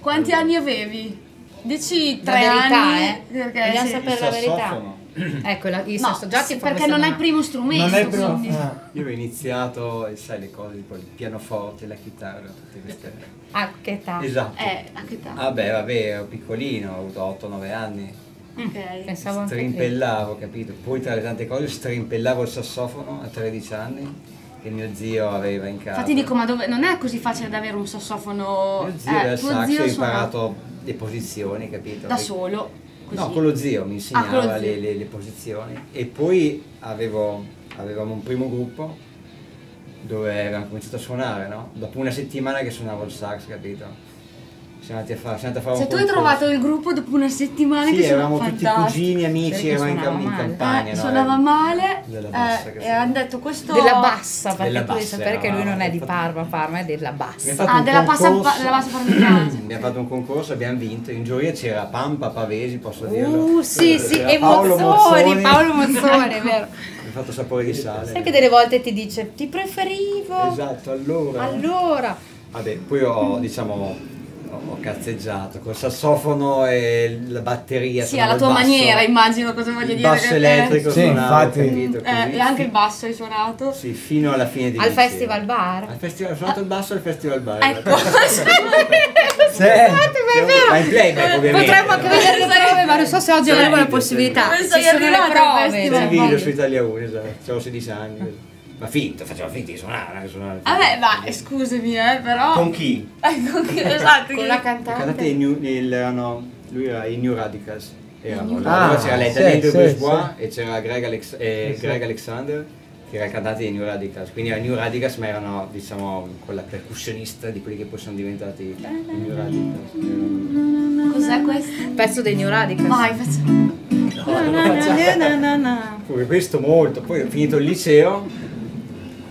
Quanti anni avevi? Dici La tre verità, anni? eh. Perché Vogliamo sì. sapere Il la verità. *clears throat* Ecco, la, i No, sassoggiati sì, fanno perché non hai il primo strumento. Non è il primo. eh. Io ho iniziato, e sai le cose, tipo il pianoforte, la chitarra, tutte queste... Ah, che età? Esatto. Eh, a che età? Vabbè, vabbè, ero piccolino, ho avuto 8-9 anni. Ok. Pensavo anche. Strimpellavo, capito? Poi tra le tante cose strimpellavo il sassofono a 13 anni che mio zio aveva in casa. Infatti dico, ma dove, non è così facile da avere un sassofono. Mio zio eh, aveva il sax, zio ho suona imparato le posizioni, capito? da solo. Così. No, con lo zio mi Ah, insegnava zio. le, le- le posizioni e poi avevo, avevamo un primo gruppo dove avevamo cominciato a suonare, no? Dopo una settimana che suonavo il sax, capito? Siamo andati a fare, siamo andati a fare Cioè, un tu hai trovato il gruppo dopo una settimana Sì, che eravamo tutti cugini, amici, eravamo in, suonava in campagna, Eh, no? suonava male Della eh, bassa che e hanno detto questo Della bassa, perché Della tu devi sapere che lui non è di Parma, Parma è della bassa. Abbiamo fatto Ah, un della, passa, concorso. della bassa parmigiana. Abbiamo fatto un concorso, abbiamo vinto, in giuria c'era Pampa Pavesi, posso dirlo? Uh, sì, sì, C'era e Paolo Mozzoni. Paolo Mozzoni, è *laughs* vero. Fatto sapore di sale. Sai che delle volte ti dice ti preferivo. Esatto, allora. Allora, Vabbè, poi ho, diciamo, ho cazzeggiato col sassofono e la batteria. Sì, alla il tua basso, maniera, immagino cosa voglio il dire. basso che- elettrico Sì, suonavo, infatti. capito? Eh, e anche il basso hai suonato. Sì, fino alla fine di al festival bar. Al festival, ho suonato il basso al festival bar. Ecco, *laughs* Sì. Ma in playback ovviamente. Potremmo anche vedere le prove, ma non so se oggi avremo la possibilità. Ci sono le prove. festival. C'è il cioè, video su Italia 1, esatto. Avevo 16 anni. Ma finto, facevo finta di suonare, suonare. Vabbè, ma scusami, eh, però. *laughs* Con chi? Ecco che esatto. Con la Le cantate cantante. i New, il- erano, lui era i New Radicals. Erano, là. Ah, c'era lei sì, Daniel sì, Bourgeois e c'era Greg, Alex- eh, Sì, sì. Greg Alexander che era il cantante dei New Radicals. Quindi erano i New Radicals ma erano diciamo quella percussionista di quelli che poi sono diventati i New Radicals. Cos'è questo? Pezzo dei New Radicals. Vai, facciamo. *laughs* Poi questo molto, poi ho finito il liceo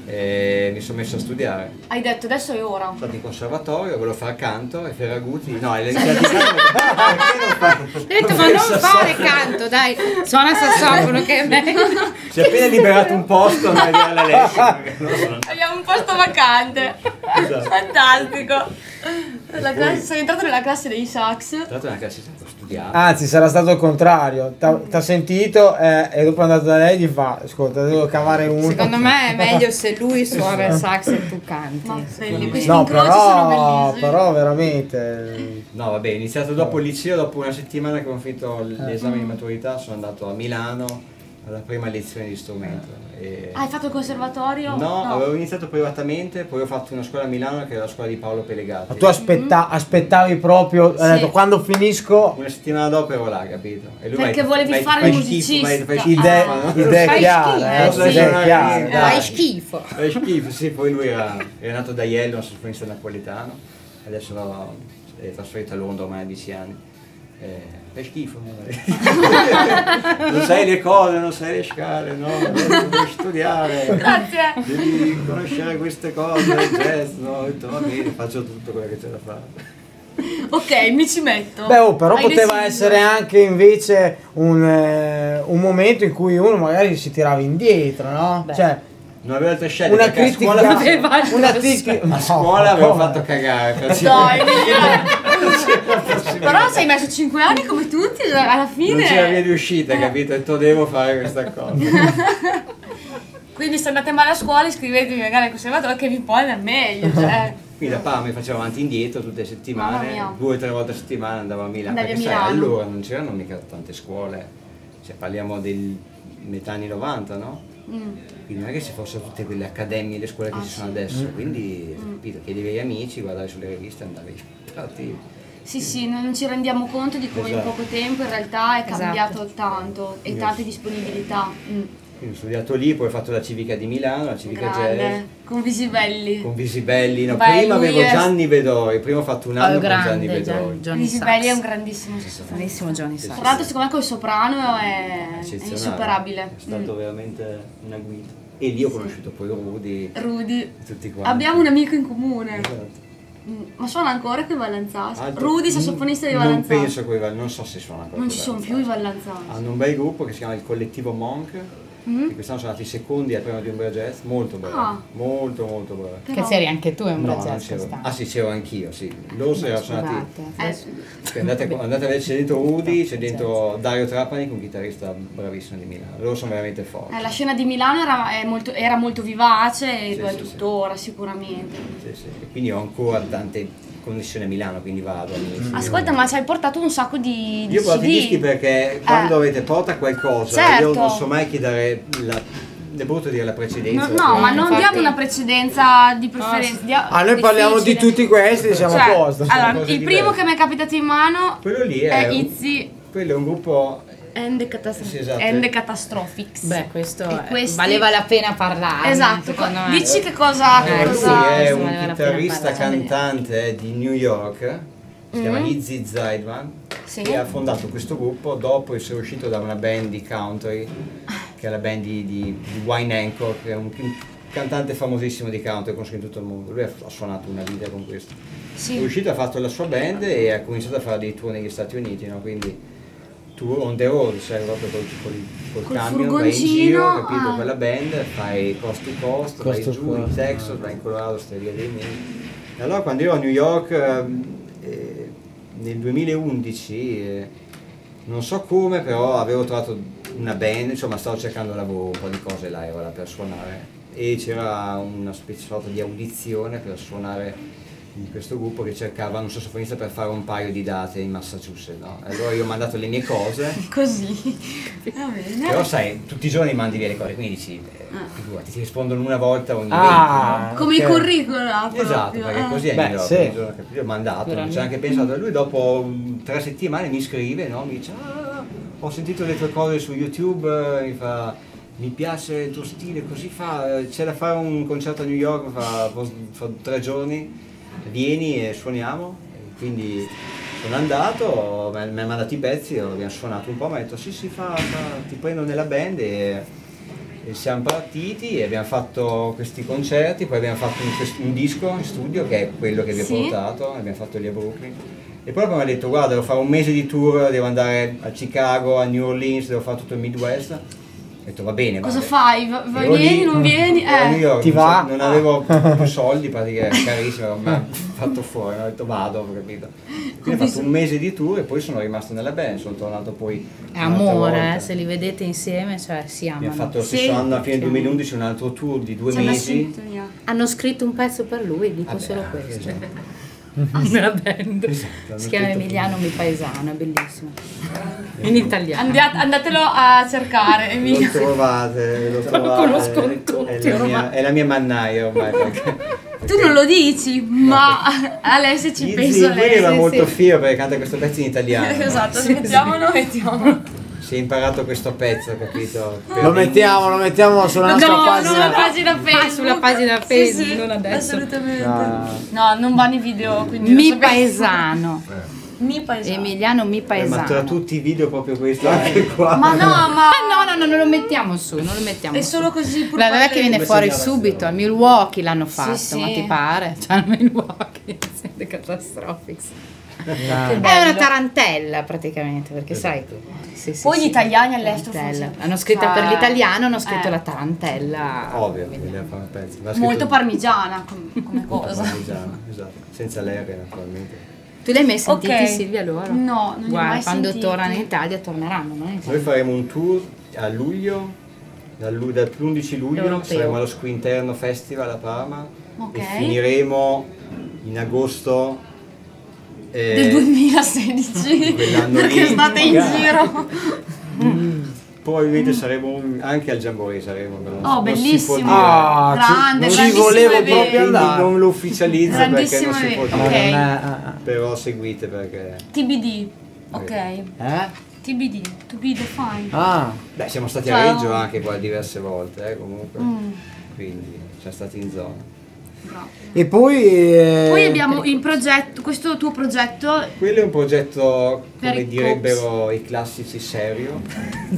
e mi sono messo a studiare. Hai detto adesso è ora. Sono stato in conservatorio, volevo fare canto e Ferraguti. No, le? *laughs* Ho detto, ma non fare canto, dai, suona il sassofono che è meglio. *laughs* Si è appena liberato un posto a dire alla lezione. *laughs* Abbiamo un posto vacante. Esatto. Fantastico. La classe- sei entrato nella classe dei sax. Tra l'altro è una classe ho studiato. Anzi, sarà stato il contrario. Ti ha sentito eh, e dopo è andato da lei e gli fa: Ascolta, devo cavare uno. Secondo me è meglio se lui suona *laughs* il sax e tu canti. Ma belli, questi No, sono però, però veramente. No, vabbè, ho iniziato dopo il liceo, dopo una settimana che avevo finito l'esame di maturità, sono andato a Milano alla prima lezione di strumento. E... Ah, hai fatto il conservatorio? No, avevo iniziato privatamente, poi ho fatto una scuola a Milano che è la scuola di Paolo Pelegati. Ma tu aspetta- aspettavi proprio. Hai Sì. detto quando finisco. Una settimana dopo ero là, capito? E lui Perché volevi m'ha- fare fai il schifo, m'ha detto, fai musicista. schifo, Idee, ma- idee Fai schifo, eh, eh, sì. Eh, dai. Fai schifo. Fai schifo, sì, poi lui era, era nato da Iello, un sassofonista napoletano, adesso è trasferito a Londra ormai a 10 anni. Eh, fai schifo, no? *laughs* non sai le cose, non sai le scale, no? Devi studiare, Grazie. devi conoscere queste cose, il jazz, no? Ho detto va bene, faccio tutto quello che c'è da fare. Ok, mi ci metto. Beh, oh, però Hai poteva deciso. essere anche invece un, eh, un momento in cui uno magari si tirava indietro, no? Cioè, Non avevo altre scelte, una perché a critica. scuola, altre Una critica. a scuola avevo come? fatto cagare. facevo- Dai, *laughs* Però hai messo 5 anni come tutti, cioè, alla Non c'era via fine. di uscita, capito? Ho detto devo fare questa cosa. *laughs* Quindi se andate male a scuola iscrivetevi magari al conservatorio che vi può andare meglio. Cioè. Qui da Parma mi facevo avanti e indietro tutte le settimane, due o tre volte a settimana andavo a Milano. Andavi a perché sai, Milano. allora non c'erano mica tante scuole, cioè parliamo del metà anni 90, no? Mm. Quindi non è che ci fossero tutte quelle accademie, le scuole che Ah, ci sono sì. adesso, quindi capito, chiedevi agli amici, guardavi sulle riviste e andavi partivi. Sì, sì, noi non ci rendiamo conto di come in Esatto. poco tempo in realtà è Esatto. cambiato tanto e Yes. tante disponibilità. Mm. Quindi ho studiato lì, poi ho fatto la civica di Milano, la civica jazz, Grande, con Visibelli. con Visibelli, no, Beh, prima avevo è- Gianni Vedori, prima ho fatto un Oh, anno con Gianni grande, Vedori. Gian- Visibelli è un grandissimo sassofonista. Grandissimo Johnny Sì, Sachs. Tra l'altro secondo me col soprano è, è insuperabile. È stato Mm. veramente una guida. E lì ho conosciuto poi Rudy, Rudy. tutti quanti. Abbiamo un amico in comune. Esatto. Mm, Ma suona ancora con i Vallanzassi? Altro- Rudy, sassofonista di Non Vallanzassi. penso che non so se suona ancora. Non ci sono più i Vallanzassi. Hanno un bel gruppo che si chiama il Collettivo Monk, Mm? che quest'anno sono andati secondi al premio di Umbria Jazz, molto bravi, Ah. molto molto bravi. Però- Che c'eri anche tu in No, non c'ero. quest'anno. Ah sì, c'ero anch'io, sì. Loro sono andati. Eh, Andate, *laughs* a- andate a vedere, c'è dentro Rudy, c'è dentro Dario Trapani, un chitarrista bravissimo di Milano. Loro sono veramente forti. eh, la scena di Milano era, è molto, era molto vivace e Sì, lo è sì, sì. tuttora sicuramente. Sì, sì. E quindi ho ancora tante connessioni a Milano, quindi vado. amici. Ascolta, ma ci hai portato un sacco di, di Io porto i CD. dischi perché quando Eh. avete porta qualcosa, Certo. io non so mai chi dare la. È brutto dire la precedenza. No, no, ma non infatti- diamo una precedenza di preferenza. dia- Ah, noi parliamo di tutti questi, siamo Cioè, a posto. Allora, il primo diverse. che mi è capitato in mano Quello lì è. è Izzy Quello è un gruppo. And the, Catastro- Sì, esatto. the Catastrophics. Beh, questo questi- valeva la pena parlare. Esatto, secondo co- me. dici che cosa... Eh, che lui cosa- è un chitarrista cantante di New York, si chiama Mm. Izzy Zaidman, Sì. che ha fondato questo gruppo dopo essere uscito da una band di country, che è la band di, di, di Wayne Hancock, che è un, un cantante famosissimo di country, conosciuto in tutto il mondo. Lui ha, ha suonato una vita con questo. È Sì. uscito, ha fatto la sua band e ha cominciato a fare dei tour negli Stati Uniti, no? quindi tour on the road, cioè proprio col, col, col Col camion, vai in giro, capito, ah. con la band, fai cost to cost, vai Cost to giù in cost, Texas, ah. vai in Colorado, stai via dei mesi. E allora quando ero a New York ehm, eh, nel 2011, eh, non so come, però avevo trovato una band, insomma stavo cercando lavoro, un po' di cose là ero là per suonare e c'era una specie sorta di audizione per suonare in questo gruppo che cercava un sassofonista per fare un paio di date in Massachusetts, no? E Allora io ho mandato le mie cose, *laughs* Così. Va bene. però sai, tutti i giorni mandi via le cose, quindi dici, eh, figurati, ti rispondono una volta ogni Ah, Come ok. i curricula 20, no? Esatto, perché eh. così è Beh, sì. io, capito? Io ho mandato, non ci ho anche pensato, e lui dopo mm, tre settimane mi scrive, no? mi dice, "Ah, ho sentito le tue cose su YouTube, eh, mi fa, mi piace il tuo stile, così fa, eh, c'è da fare un concerto a New York fra, fra tre giorni, vieni e suoniamo, E quindi sono andato, mi ha mandato i pezzi, abbiamo suonato un po', mi ha detto sì sì fa, fa, ti prendo nella band e, e siamo partiti e abbiamo fatto questi concerti, poi abbiamo fatto un, un disco in studio che è quello che vi ho Sì. portato, abbiamo fatto lì a Brooklyn. E poi mi ha detto guarda devo fare un mese di tour, devo andare a Chicago, a New Orleans, devo fare tutto il Midwest. Ho detto va bene, Cosa va. fai? Va- va- Ero lì, vieni, non vieni? Eh. York, Ti non va? so- Non avevo *laughs* più soldi, praticamente, carissimo, ma ha fatto fuori, ho detto vado, ho capito. Quindi ho fatto un mese di tour e poi sono rimasto nella band, sono tornato poi È amore, eh, se li vedete insieme, cioè si amano. Abbiamo fatto lo Sì. stesso anno, a fine Sì. 2011, un altro tour di due C'è mesi. Hanno scritto un pezzo per lui, dico Vabbè, solo anche, questo. cioè, *laughs* Nella band. Esatto, si chiama Emiliano Mi Paesano, è bellissimo. In italiano. Andia- andatelo a cercare, Lo Emilio. trovate, lo trovate. conoscono tutti è, la mia, è la mia mannaia ormai. *laughs* Tu non lo dici, ma Alessia ci penso lui era sì, molto sì. fiero perché canta questo pezzo in italiano. *laughs* Esatto, se mettiamolo, mettiamo. Si è imparato questo pezzo, capito? Per Lo mettiamo, lo mettiamo sulla No, nostra no, pagina. sulla pagina Facebook. Ah, sulla pagina Sì, Facebook, sì, non adesso. Assolutamente. Ah. No, non vanno i video, quindi Mi. Paesano. Mi paesano. Emiliano Mi Eh, ma tra Paesano. tutti i video proprio questo anche qua. Ma no, *laughs* ma Ah, no, no, no, non lo mettiamo su, non lo mettiamo è su. solo così La verità è che viene fuori subito, a Milwaukee l'hanno fatto, sì. ma ti pare? *laughs* Cioè a Milwaukee, *laughs* siete catastrofics. Ah. È una tarantella praticamente, perché sai. Sì, sì, Poi gli sì. italiani all'estero Hanno scritto cioè, per l'italiano, hanno scritto eh. la tarantella. Ovvio, molto parmigiana com- come *laughs* cosa. Parmigiano, esatto. Senza l'R naturalmente. Tu li hai mai sentiti Ok. Silvia loro? No, non Guarda, mai quando sentiti. tornano in Italia torneranno, no? Noi faremo un tour a luglio, dal, lu- dal 11 luglio Europeo. saremo allo Squinterno Festival a Parma Ok. e finiremo in agosto eh, Del 2016 *laughs* quell'anno perché lì. state in giro probabilmente saremo un- anche al Jamboree saremo. Oh, bellissimo. può dire. Ah, ci- Grande, ci volevo evento. proprio andare. non lo ufficializzo perché non si può dire. ok. Non è- ah, Però seguite perché. TBD. Ok. Eh? TBD. To be defined. Ah, Beh, siamo stati Ciao. a Reggio anche qua diverse volte, eh, comunque. Mm. Quindi siamo stati in zona. E poi... eh, Poi abbiamo il progetto, questo tuo progetto, Quello è un progetto, come direbbero i classici, serio.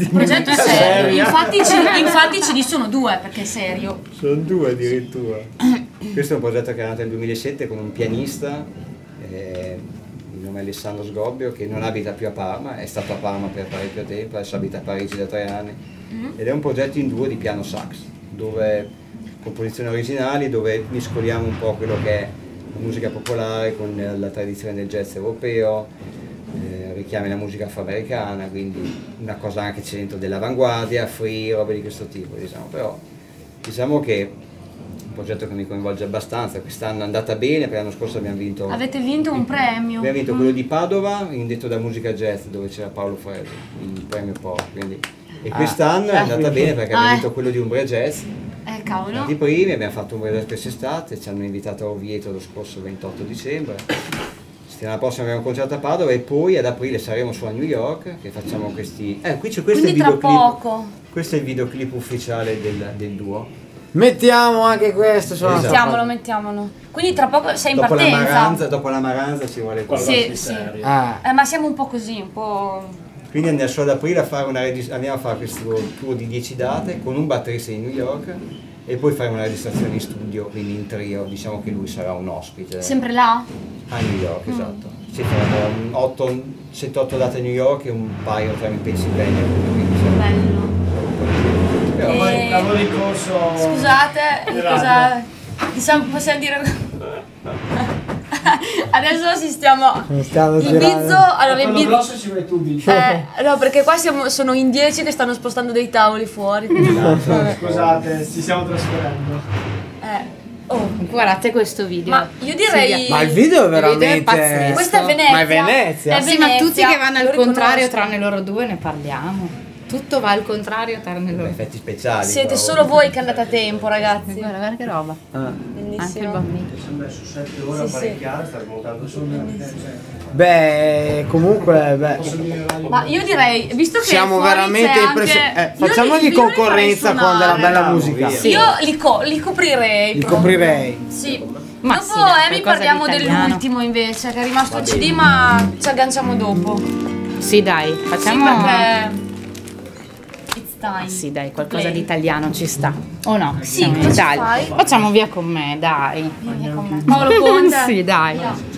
progetto musica serio. Infatti, ci, infatti ce ne sono due perché è serio. Sono due addirittura. *clears throat* Questo è un progetto che è nato nel 2007 con un pianista, eh, il nome è Alessandro Sgobbio, che non abita più a Parma, è stato a Parma per parecchio tempo, adesso abita a Parigi da tre anni. Ed è un progetto in duo di piano sax, dove composizioni originali, dove mescoliamo un po' quello che è la musica popolare con la tradizione del jazz europeo, eh, richiami la musica afroamericana, quindi una cosa anche centro dell'avanguardia, free, robe di questo tipo, diciamo. Però diciamo che è un progetto che mi coinvolge abbastanza, quest'anno è andata bene, perché l'anno scorso abbiamo vinto, Avete vinto un premio. abbiamo vinto quello di Padova, indetto da musica jazz, dove c'era Paolo Freddi, il premio pop, quindi. E quest'anno è andata bene perché Ah, abbiamo eh. vinto quello di Umbria Jazz, Eh cavolo. i primi, abbiamo fatto un Jazz quest'estate, ci hanno invitato a Oviedo lo scorso 28 dicembre. Settimana prossima abbiamo un concerto a Padova e poi ad aprile saremo su a New York che facciamo questi... Eh, qui c'è questo Quindi tra poco. Questo è il videoclip ufficiale del, del duo. Mettiamo anche questo sulla Esatto. Mettiamolo, mettiamolo. Quindi tra poco sei in Dopo la, partenza. maranza, dopo la maranza ci vuole Qualcosa. Sì, di sì. serio. Ah, Eh, ma siamo un po' così, un po'. Quindi andiamo solo ad aprile a fare una andiamo a fare questo tour di 10 date con un batterista di New York e poi fare una registrazione in studio, quindi in trio, diciamo che lui sarà un ospite. Sempre là? A New York, esatto. Ci faremo 7-8 date a New York e un paio tra in Pennsylvania. Bello. Però- E- lavori in corso. Scusate, cosa. Diciamo, possiamo dire. *laughs* Adesso assistiamo. stiamo Il girando. bizzo. Allora, il bizzo. grosso ci vai tu. Eh, no, perché qua siamo- sono in 10 che stanno spostando dei tavoli fuori. *laughs* quindi- Scusate, ci stiamo trasferendo. Eh. Oh, Guardate questo video. ma io direi. Ma il video è veramente... Video è. Questa è Venezia. Ma è Venezia? È Sì, ma tutti Venezia, che vanno lo al contrario, riconosco. tranne loro due, ne parliamo. Tutto va al contrario, tranne loro effetti speciali. Siete però. solo voi che andate a tempo, ragazzi. Guarda, guarda che roba. Ah. Anche il Bellissimo. bambino. Ci hanno messo 7 ore a Sì, sì. apparecchiare, sta montando su Beh, comunque, beh, Ma io direi, visto che siamo veramente impressionati. anche- Eh, facciamogli concorrenza con della bella musica. Sì. Io li, co- li coprirei. Li proprio. coprirei. Sì. Ma dopo sì, Amy qualcosa parliamo dell'ultimo invece, che è rimasto il CD, ma ci agganciamo dopo. Sì, dai, Sì, facciamo. perché. It's time. Sì, dai, qualcosa Play. di italiano ci sta. O no? Sì, Siamo in Italia. Facciamo via con me, dai. Vieni con me. Paolo Conte. *laughs* sì, dai. Eh,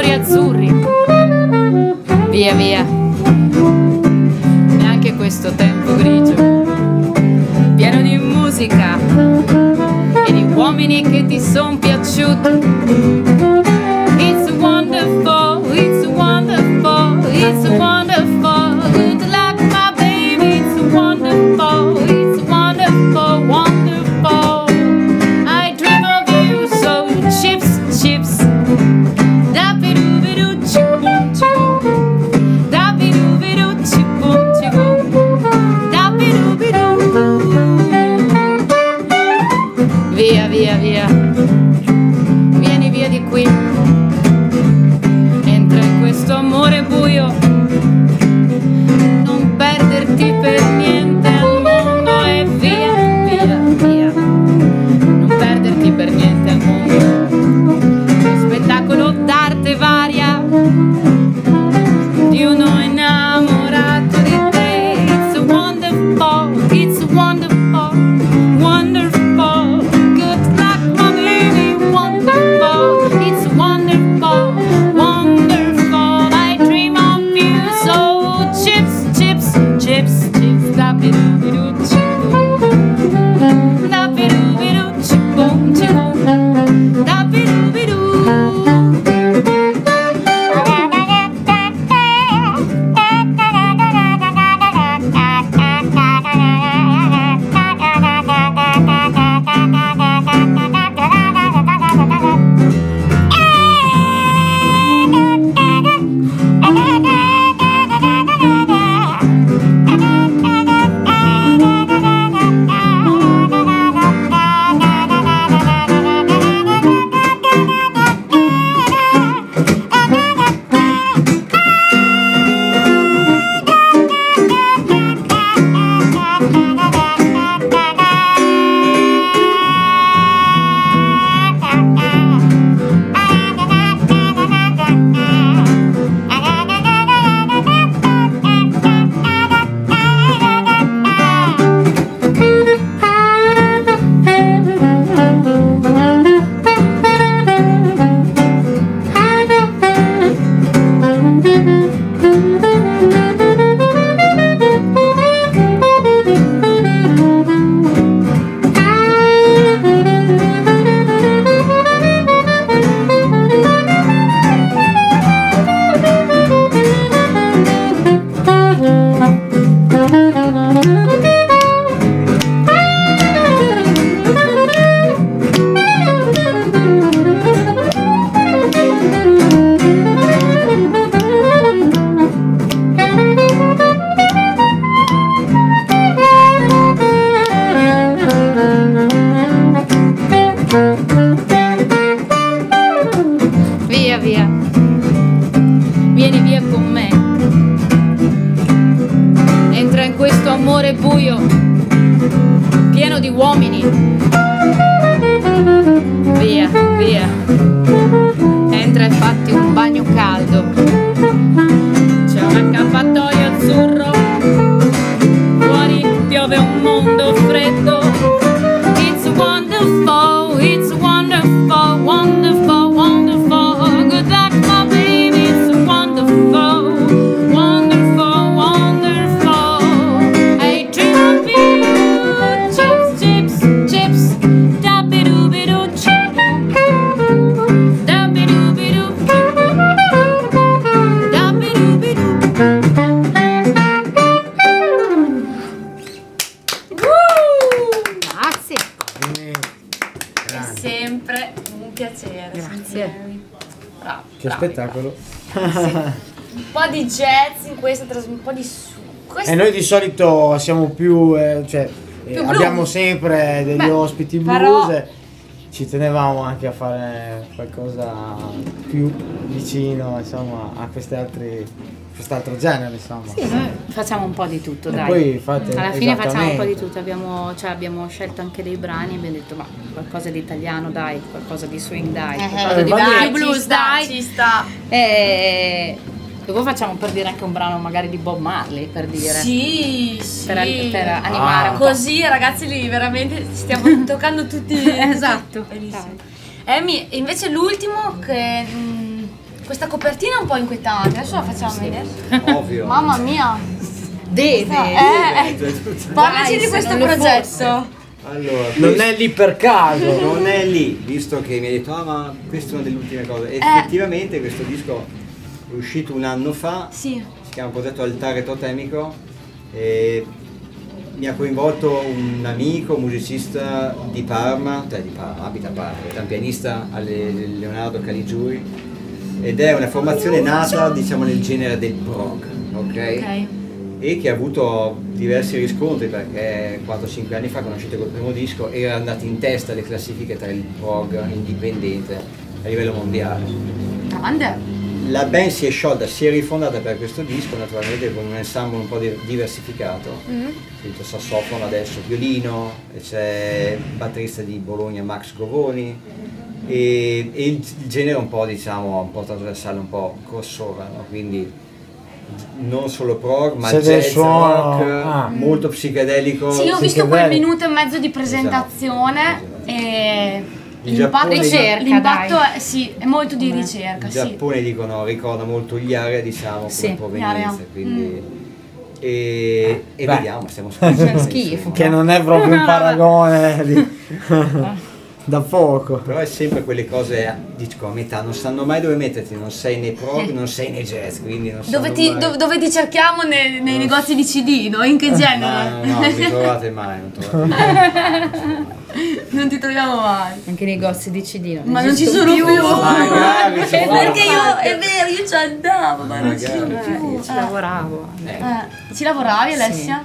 questi pieno di uomini. Via, via. Entra e fatti un bagno caldo. Di jazz in questa trasmissione, un po' di su. Questa E noi di solito siamo più, eh, cioè, eh, Più blues. abbiamo sempre degli Beh, ospiti blues. però- e Ci tenevamo anche a fare qualcosa più vicino, insomma, a questi altri, quest'altro genere, insomma. Sì, noi facciamo un po' di tutto, E dai. poi fate Alla fine facciamo un po' di tutto, abbiamo, cioè, abbiamo scelto anche dei brani e abbiamo detto ma qualcosa di italiano dai, qualcosa di swing dai, qualcosa eh, di dai, Ci blues sta, dai. ci sta. E dopo facciamo per dire anche un brano magari di Bob Marley, per dire. Sì, sì. Per, per animare po'. Così ragazzi lì veramente stiamo *laughs* toccando tutti *laughs* Esatto. Bellissimo. Amy, invece l'ultimo che mh, questa copertina è un po' inquietante, adesso la facciamo vedere. *laughs* Ovvio. Mamma mia. Deve. Eh, parlaci Dai, di questo progetto. Allora, Non è lì per caso. non è lì, visto che mi hai detto, ah ma questa è una delle ultime cose. Effettivamente questo disco è uscito un anno fa, Sì. si chiama progetto Altare Totemico e mi ha coinvolto un amico, musicista di Parma, cioè di Parma, abita a Parma, è un pianista Leonardo Caligiuri ed è una formazione nata diciamo nel genere del prog, ok? Ok. e che ha avuto diversi riscontri perché 4-5 anni fa conoscete col primo disco era andato in testa alle classifiche tra il prog indipendente a livello mondiale. Grande. La band si è sciolta, si è rifondata per questo disco naturalmente con un ensemble un po' di- diversificato, c'è sassofono adesso, violino, e c'è il batterista di Bologna Max Govoni e, e il genere un po' diciamo un po' trasversale, un po' crossover, no? quindi non solo prog ma Se jazz, suono- rock, ah. molto psichedelico. Sì, ho visto quel minuto e mezzo di presentazione Esatto. e Il l'impatto, Giappone- Ricerca, l'impatto dai. è, sì, è molto di ricerca, Il sì. Giappone dicono ricorda molto gli area diciamo come Sì, provenienza, quindi e, e Beh. vediamo, stiamo aspettando. *laughs* schifo. Che non è proprio un *laughs* paragone di- *laughs* da poco. Però è sempre quelle cose, dico a metà, non sanno mai dove metterti, non sei nei prog, non sei nei jazz, quindi non Dove ti, mai. dove, dove ti cerchiamo nei, nei Non negozi di CD, no? In che No, genere? no, no, non mi trovate mai, non trovate mai. *laughs* non ti troviamo mai. Anche nei negozi di CD Ma non ci sono più. Magari *laughs* È sono. perché io, è vero, io ci andavo, ma non ci sono Magari. più. Eh, ci Eh. lavoravo. Eh, Ci lavoravi Alessia?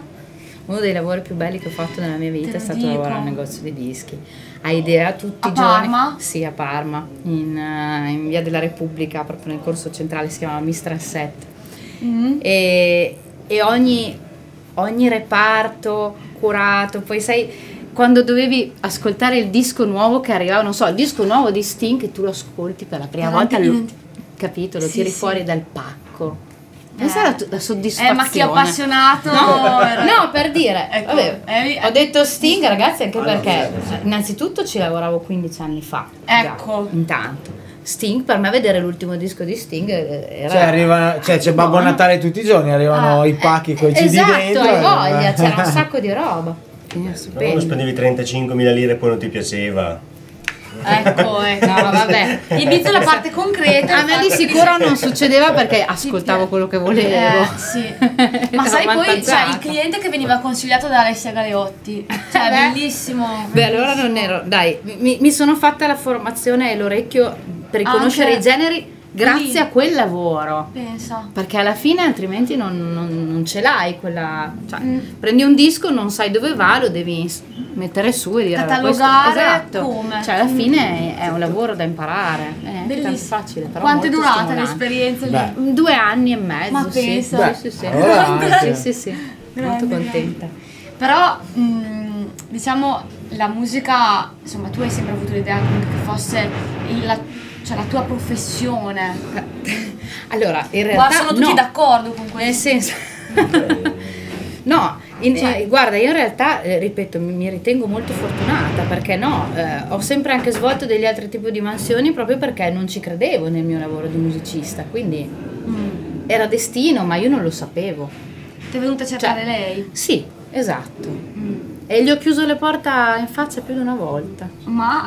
Uno dei lavori più belli che ho fatto nella mia vita è stato dico. lavorare al negozio di dischi. Ha idea tutti A i giorni. Parma? Sì, a Parma, in, eh, in via della Repubblica, proprio nel corso centrale, si chiamava Mistress 7. Mm. E, e ogni, ogni reparto curato, poi sai quando dovevi ascoltare il disco nuovo che arrivava, non so, il disco nuovo di Sting che tu lo ascolti per la prima volta, capito, lo Sì, tiri sì. fuori dal pacco. Pensa Eh. alla, la soddisfazione. Eh, ma chi è appassionato? No, no, per dire, Ecco, vabbè, eh, ho detto Sting ragazzi anche Ah, no, perché sì. innanzitutto ci lavoravo 15 anni fa. Ecco. già, intanto. Sting, per me vedere l'ultimo disco di Sting eh, era... Cioè, arriva, cioè c'è Babbo buono. Natale tutti i giorni, arrivano Ah, i pacchi con i CD Esatto, dentro. hai e- voglia, c'era un *laughs* sacco di roba. Quindi era Quando stupendo. spendevi 35.000 lire e poi non ti piaceva. Ecco, ecco. No, vabbè. Inizio la parte concreta. A me di sicuro non succedeva perché ascoltavo quello che volevo. Eh, sì. Ma sai poi c'è avvantaggiata. il cliente che veniva consigliato da Alessia Galeotti. Cioè, Beh. bellissimo. Beh, allora non ero. Dai, mi, mi sono fatta la formazione e l'orecchio per riconoscere Anche i generi grazie lì. a quel lavoro. Pensa. Perché alla fine altrimenti non, non- non ce l'hai quella. Cioè, Mm. prendi un disco, non sai dove va, lo devi mettere su e dire "Allora, questo-" Catalogare esatto. come? Cioè, alla fine è, è un lavoro da imparare. Eh, tanto Bellissimo. facile. Però Quanto è durata stimolante. l'esperienza lì? Beh. Due anni e mezzo. Ma sì. pensa. Sì, sì, sì. Allora. Sì, sì, sì. Grande, Molto contenta. Però, mm, diciamo, la musica, insomma, tu hai sempre avuto l'idea comunque che fosse il- la, cioè, la tua professione. *laughs* Allora, in Ma realtà sono tutti no. d'accordo con Nel questo. senso... *laughs* *laughs* no, in- Cioè- eh, guarda, io in realtà, eh, ripeto, mi, mi ritengo molto fortunata perché no, eh, ho sempre anche svolto degli altri tipi di mansioni proprio perché non ci credevo nel mio lavoro di musicista, quindi Mm. era destino, ma io non lo sapevo. Ti è venuta a cercare Cioè- lei? Sì, esatto. Mm. E gli ho chiuso le porte in faccia più di una volta. Ma...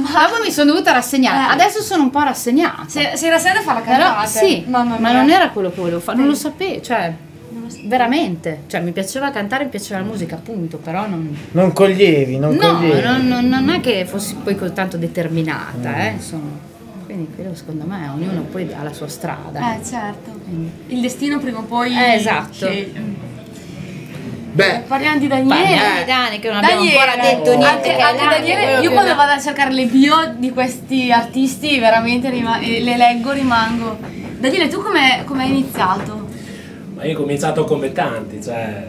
Ma poi mi sono dovuta rassegnare. Eh. Adesso sono un po' rassegnata. Se, se la sera fa la Però cantata. sì, Mamma ma non era quello che volevo fare, non lo sapevo, cioè veramente, cioè mi piaceva cantare, mi piaceva la musica, appunto, però non Non coglievi, non No, coglievi. non, non- non è che fossi poi così tanto determinata, eh, insomma. Quindi quello secondo me ognuno poi ha la sua strada. Eh, certo. Quindi- Il destino prima o poi... Eh, esatto. sceglie. Beh, Parliamo di Daniele. Parliamo di Dani che non abbiamo Daniele, ancora detto niente. anche, anche Dani, Daniele, io che- quando vado a cercare le bio di questi artisti veramente rima- e le leggo rimango. Daniele, tu come hai iniziato? Ma io ho cominciato come tanti, cioè.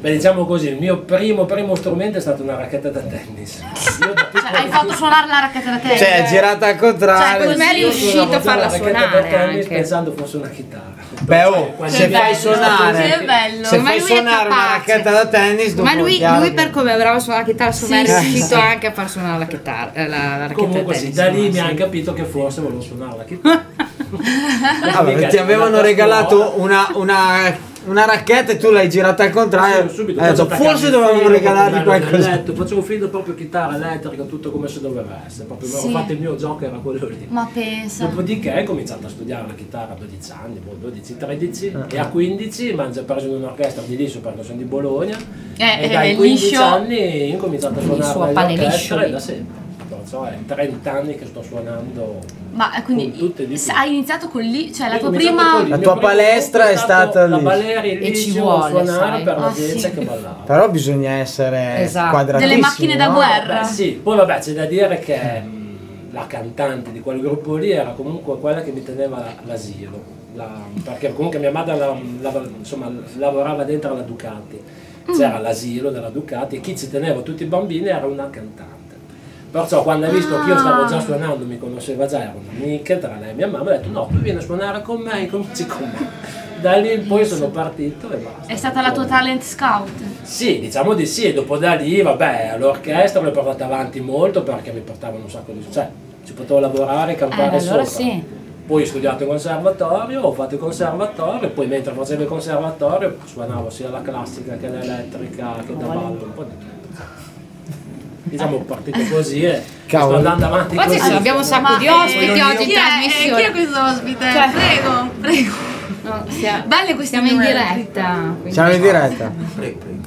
Beh, diciamo così, il mio primo, primo strumento è stata una racchetta da tennis. *laughs* Io da Cioè, hai fatto suonare la racchetta da te? cioè, girata al Cioè, contrario. secondo me è riuscito a farla la racchetta da suonare tennis anche. pensando fosse una chitarra. Beh, oh, Quando se è fai bello, suonare, Sì, è bello. se Ma fai suonare una racchetta da tennis, Ma lui, lui per come bravo a suonare la chitarra, secondo me Sì, è sì, riuscito sì. anche a far suonare la chitarra, eh, la, la racchetta Comunque da sì, tennis, da lì mi sì. hanno capito che forse volevo suonare la chitarra. *laughs* Mica ti avevano regalato una, una, una racchetta e tu l'hai girata al contrario. Sì, subito, Hai detto, forse dovevamo regalargli qualcosa. letto, Facevo finta proprio chitarra elettrica, tutto come se doveva essere. Proprio Sì. ho fatto il mio gioco, era quello lì. Ma pensa. Dopodiché ho cominciato a studiare la chitarra a 12 anni, boh, 12, 13 e a 15 mi hanno già preso in un'orchestra di liscio perché sono di Bologna Eh, e eh, dai il 15 liscio- anni ho cominciato a suonare orchestre liscio. da sempre. Perciò è 30 anni che sto suonando. Ma eh, quindi hai iniziato con lì, cioè la tua prima... lì. La tua palestra è stata la lì. Baleri E ci vuole, suonare sai. per la Ah, sì. che ballava. Però bisogna essere Esatto. quadratissimi. Delle macchine da no? guerra. Beh, sì, poi vabbè c'è da dire che mh, la cantante di quel gruppo lì era comunque quella che mi teneva l'asilo, la- perché comunque mia madre la- la- insomma, lavorava dentro alla Ducati, c'era l'asilo della Ducati e chi ci teneva tutti i bambini era una cantante. Perciò quando ha visto che io stavo già suonando, mi conosceva già, era un'amica tra lei e mia mamma, ha detto no, tu vieni a suonare con me, cominci con me. Da lì in poi sono partito e basta. È stata la tua talent scout. Sì, diciamo di sì, e dopo da lì, vabbè, all'orchestra l'ho portata avanti molto perché mi portavano un sacco di... cioè, ci potevo lavorare, campare Eh, allora sopra. sì. Poi ho studiato in conservatorio, ho fatto il conservatorio, poi mentre facevo il conservatorio suonavo sia la classica che l'elettrica che da ballo, un po' di tutto. Diciamo partito così e Cavolo. sto andando avanti Oggi così. sì, abbiamo un sacco di eh, ospiti chi oggi in è- eh, trasmissione. Chi è questo ospite? Cioè- Prego, prego. No, Belle queste Siamo in diretta. quindi- Siamo in diretta. Prego, prego.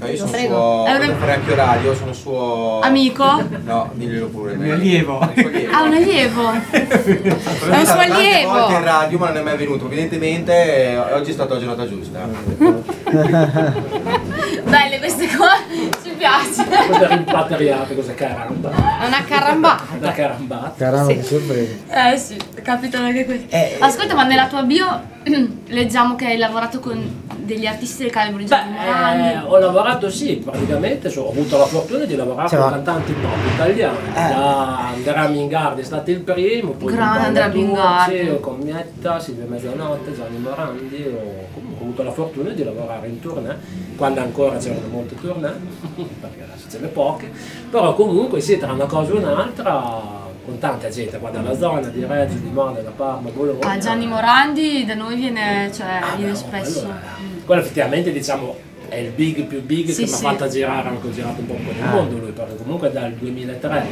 No, io sono Prego. suo. È una- anche orario, sono suo. Amico? No, diglielo pure. Mio allievo. Ah, un allievo. È un suo allievo. in radio, ma non è mai venuto. Evidentemente eh, oggi è stata la giornata giusta. *laughs* Belle queste cose. Ci piace. Cos'è rimpatriato, cos'è caramba? È una carambata. Da carambata. Caramba, che sorpresa. Eh sì, capitano anche questi. Eh, Ascolta, ma nella tua bio *clears throat* leggiamo che hai lavorato con degli artisti del calibro di Beh, eh, ho lavorato sì, praticamente so- ho avuto la fortuna di lavorare Cioè, con cantanti pop italiani. Eh. Da Andrea Mingardi è stato il primo, poi Grande Andrea Mingardi. O con Mietta, Silvia Mezzanotte, Gianni Morandi, ho avuto la fortuna di lavorare in tournée, quando ancora c'erano molte tournée, perché adesso ce ne poche, però comunque sì, tra una cosa e un'altra con tanta gente qua dalla zona di Reggio, di Modena, Parma, Bologna. Ah, Gianni Morandi da noi viene, cioè, Ah, viene no, spesso. Quello, è- quello effettivamente diciamo è il big più big Sì, che mi ha sì. fatto girare, anche girato un po' per il mondo lui, perché comunque dal 2003,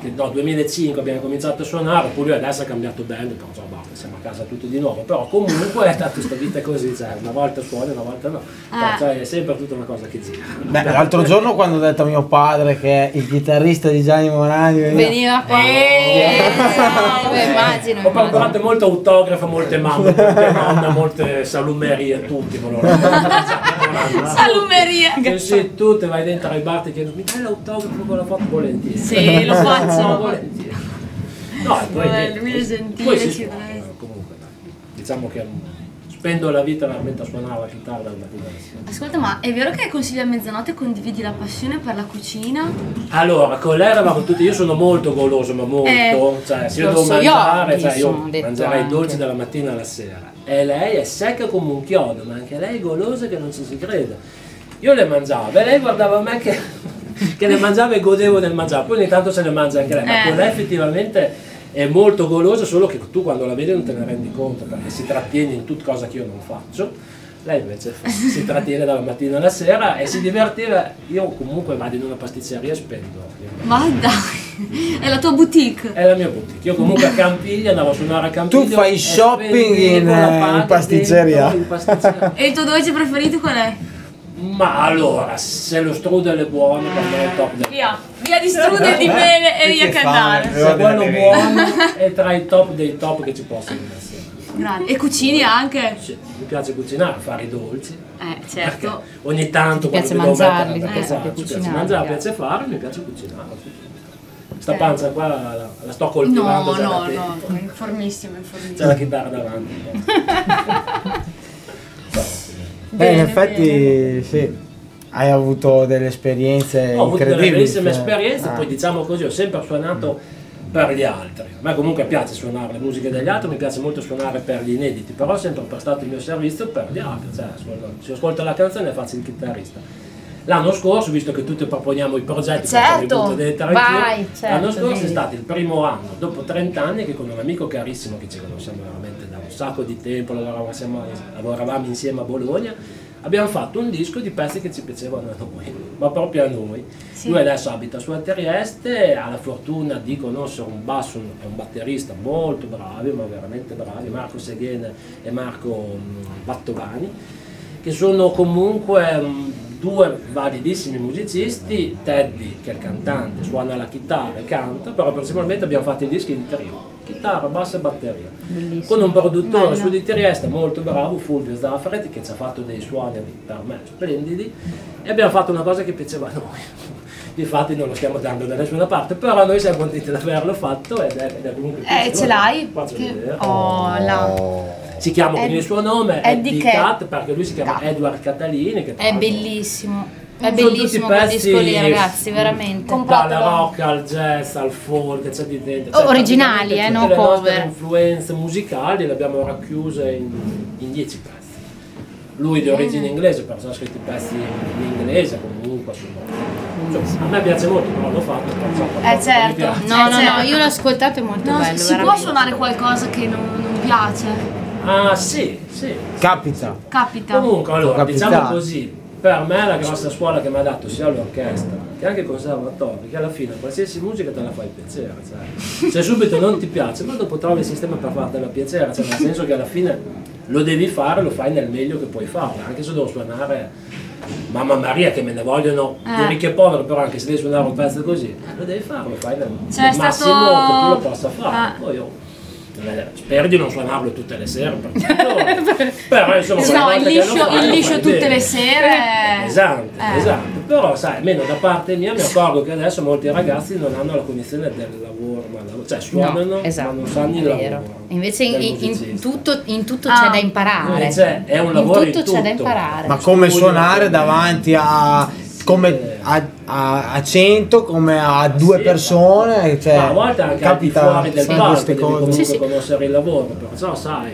che, no 2005 abbiamo cominciato a suonare, poi lui adesso ha cambiato band, però basta, siamo a casa tutti di nuovo, però comunque *laughs* è stata questa vita così, cioè una volta suoni, una volta no, Ah. cioè è sempre tutta una cosa che gira. Beh, l'altro giorno quando ho detto a mio padre che il chitarrista di Gianni Morani veniva... Veniva qua. Eh, Beh, immagino. Ho immagino. comprato molto autografo, molte mamme, molte nonne, molte salumerie, tutti volevo *laughs* Salumeria. *laughs* Sì, tu te vai dentro ai bar ti chiedono mi dai l'autografo con la foto volentieri. Sì, lo faccio. *laughs* volentieri. No, e poi, lui è poi- gentile, poi si ci comunque dai. diciamo che mm, spendo la vita veramente a suonare la chitarra dal mattino. Ascolta, ma è vero che consigli a mezzanotte condividi la passione per la cucina? Allora, con lei eravamo tutti, io sono molto goloso, ma molto, Eh, cioè se io devo so, io mangiare, anche cioè, io mangerei i dolci dalla mattina alla sera. E lei è secca come un chiodo, ma anche lei è golosa che non ci si crede. Io le mangiavo e lei guardava me che, *laughs* che le mangiava e godevo del mangiare, poi ogni tanto se le mangia anche lei, ma Eh. con lei effettivamente è molto golosa, solo che tu quando la vedi non te ne rendi conto, perché si trattiene in tutta cosa che io non faccio. Lei invece si trattiene dalla mattina alla sera e si divertiva. Io comunque vado in una pasticceria e spendo. Ma dai, è la tua boutique. È la mia boutique. Io comunque a Campiglia andavo a suonare a Campiglio. Tu fai shopping in, eh, in pasticceria? dentro in pasticceria. E il tuo dolce preferito qual è? Ma allora, se lo strudel è buono, per me è il top del Via, via di strudel di mele e via Che che fame. andare. Se quello buono è tra i top dei top che ci possono essere. Grande. E cucini anche? Sì, mi piace cucinare, fare i dolci. Eh, Perché certo. ogni tanto quando mi devo mangiarli, mettere ti da piace mangiare, mi piace cucinare, mangiare, piace. piace fare, mi piace cucinare. Sta Eh. panza qua la, la- la sto No, coltivando no, tempo. no, informissimo, C'è informissimo. la chitarra davanti. *laughs* Beh, in Bene, effetti sì, hai avuto delle esperienze Ho avuto delle bellissime cioè, esperienze, ah. poi diciamo così, ho sempre suonato per gli altri. A me comunque piace suonare le musiche degli altri, mi piace molto suonare per gli inediti, però ho sempre prestato il mio servizio per gli altri, cioè se ascolto la canzone faccio il chitarrista. L'anno scorso, visto che tutti proponiamo i progetti, Certo, anch'io, vai, certo, l'anno scorso è devi. stato il primo anno, dopo 30 anni, che con un amico carissimo che ci conosciamo veramente un sacco di tempo, lavoravamo, insieme- lavoravamo insieme a Bologna, abbiamo fatto un disco di pezzi che ci piacevano a noi, ma proprio a noi. Sì. Lui adesso abita su a Trieste, ha la fortuna di conoscere un basso e un batterista molto bravi, ma veramente bravi, Marco Seghene e Marco mm, Battovani, che sono comunque mm, due validissimi musicisti, Teddy che è il cantante, suona la chitarra e canta, però principalmente abbiamo fatto i dischi in trio, chitarra, basso e batteria. Bellissimo. Con un produttore Bello. su di Trieste molto bravo, Fulvio Zaffaretti, che ci ha fatto dei suoni per me splendidi e abbiamo fatto una cosa che piaceva a noi. *laughs* Difatti non lo stiamo dando da nessuna parte, però noi siamo contenti di averlo fatto ed è, ed è comunque Eh, ce l'hai? Che-. Oh, la... Si chiama con Ed- il suo nome, Eddie Cat. Perché lui si chiama Cat. Edward Catalini. È bellissimo. È Sono bellissimo quel pezzi- disco lì, ragazzi, veramente. Con- Dal Compratelo. rock al jazz al folk, c'è di dentro. Oh, Cioè, originali, praticamente eh, tutte no le nostre cover. influenze musicali le abbiamo racchiuse in, in dieci pezzi. Lui di origine inglese, però ha scritto i pezzi in inglese comunque. Insomma, a me piace molto, però l'ho fatto. perciò Eh, certo. piace. No, no, no, certo. io l'ho ascoltato, è molto No, bello. si può veramente. suonare qualcosa che non, non piace? Ah sì, sì. Capita. Capita. Comunque, allora, Può diciamo così, per me la grossa scuola che mi ha dato sia l'orchestra che anche il conservatorio, che alla fine qualsiasi musica te la fai piacere, cioè, se subito non ti piace, ma dopo trovi il sistema per fartela piacere, cioè, nel senso che alla fine lo devi fare, lo fai nel meglio che puoi fare, anche se devo suonare Mamma Maria che me ne vogliono Eh. ricchi e poveri, però anche se devi suonare un pezzo così, lo devi fare, lo fai nel, C'è nel stato- massimo che tu lo possa fare. Ah. Poi io eh, spero di non suonarlo tutte le sere, perché *laughs* però insomma No, il liscio, fai, il liscio tutte bene. le sere. Esatto, Eh. esatto. Però sai, almeno da parte mia mi accorgo che adesso molti ragazzi non hanno la cognizione del lavoro, ma lavoro- cioè suonano No, esatto, ma non sanno il lavoro. Invece in, tutto, in tutto Ah. c'è da imparare. Invece è un lavoro in in tutto c'è da tutto. imparare. Ma come Studio, suonare davanti a, come a, a, a 100, come a due sì, persone, cioè, Ma a volte anche al di capita fuori del queste devi cose. comunque Sì, sì. conoscere il lavoro, perciò sai,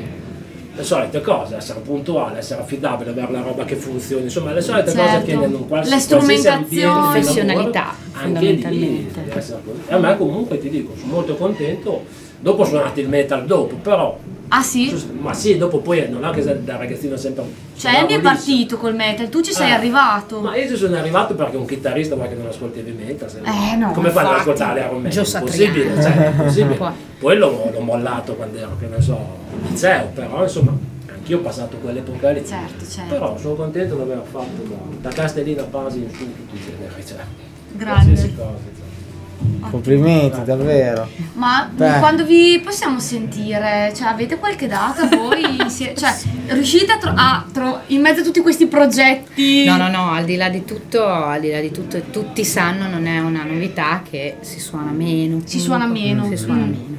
le solite cose, essere puntuale, essere affidabile, avere la roba che funzioni, insomma le solite Certo. cose che in un quals- di strumentazioni. Professionalità, lì fondamentalmente. così. E a me comunque ti dico, sono molto contento, dopo ho suonato il metal dopo, però, Ah sì? ma sì, dopo poi non è che da ragazzino sempre... Cioè Andy è partito col metal, tu ci sei Ah. arrivato. Ma io ci sono arrivato perché un chitarrista vuoi che non ascolti heavy metal. Eh, no, Come fai ad ascoltare Iron Man? Gio Impossibile, cioè, impossibile. Qua. Poi l'ho, l'ho mollato quando ero, che ne so, liceo, però insomma, anch'io ho passato quell'epoca lì. Certo, certo. Però sono contento di aver fatto da, da Castellina a Pasi in su tutti i generi, cioè, Grande. qualsiasi cosa. Complimenti, davvero. Ma Beh. quando vi possiamo sentire? Cioè avete qualche data voi? cioè riuscite a, a tro- in mezzo a tutti questi progetti? No, no, no, al di là di tutto, al di là di tutto, tutti sanno, non è una novità che si suona meno. Si suona meno. Si suona Mm. meno.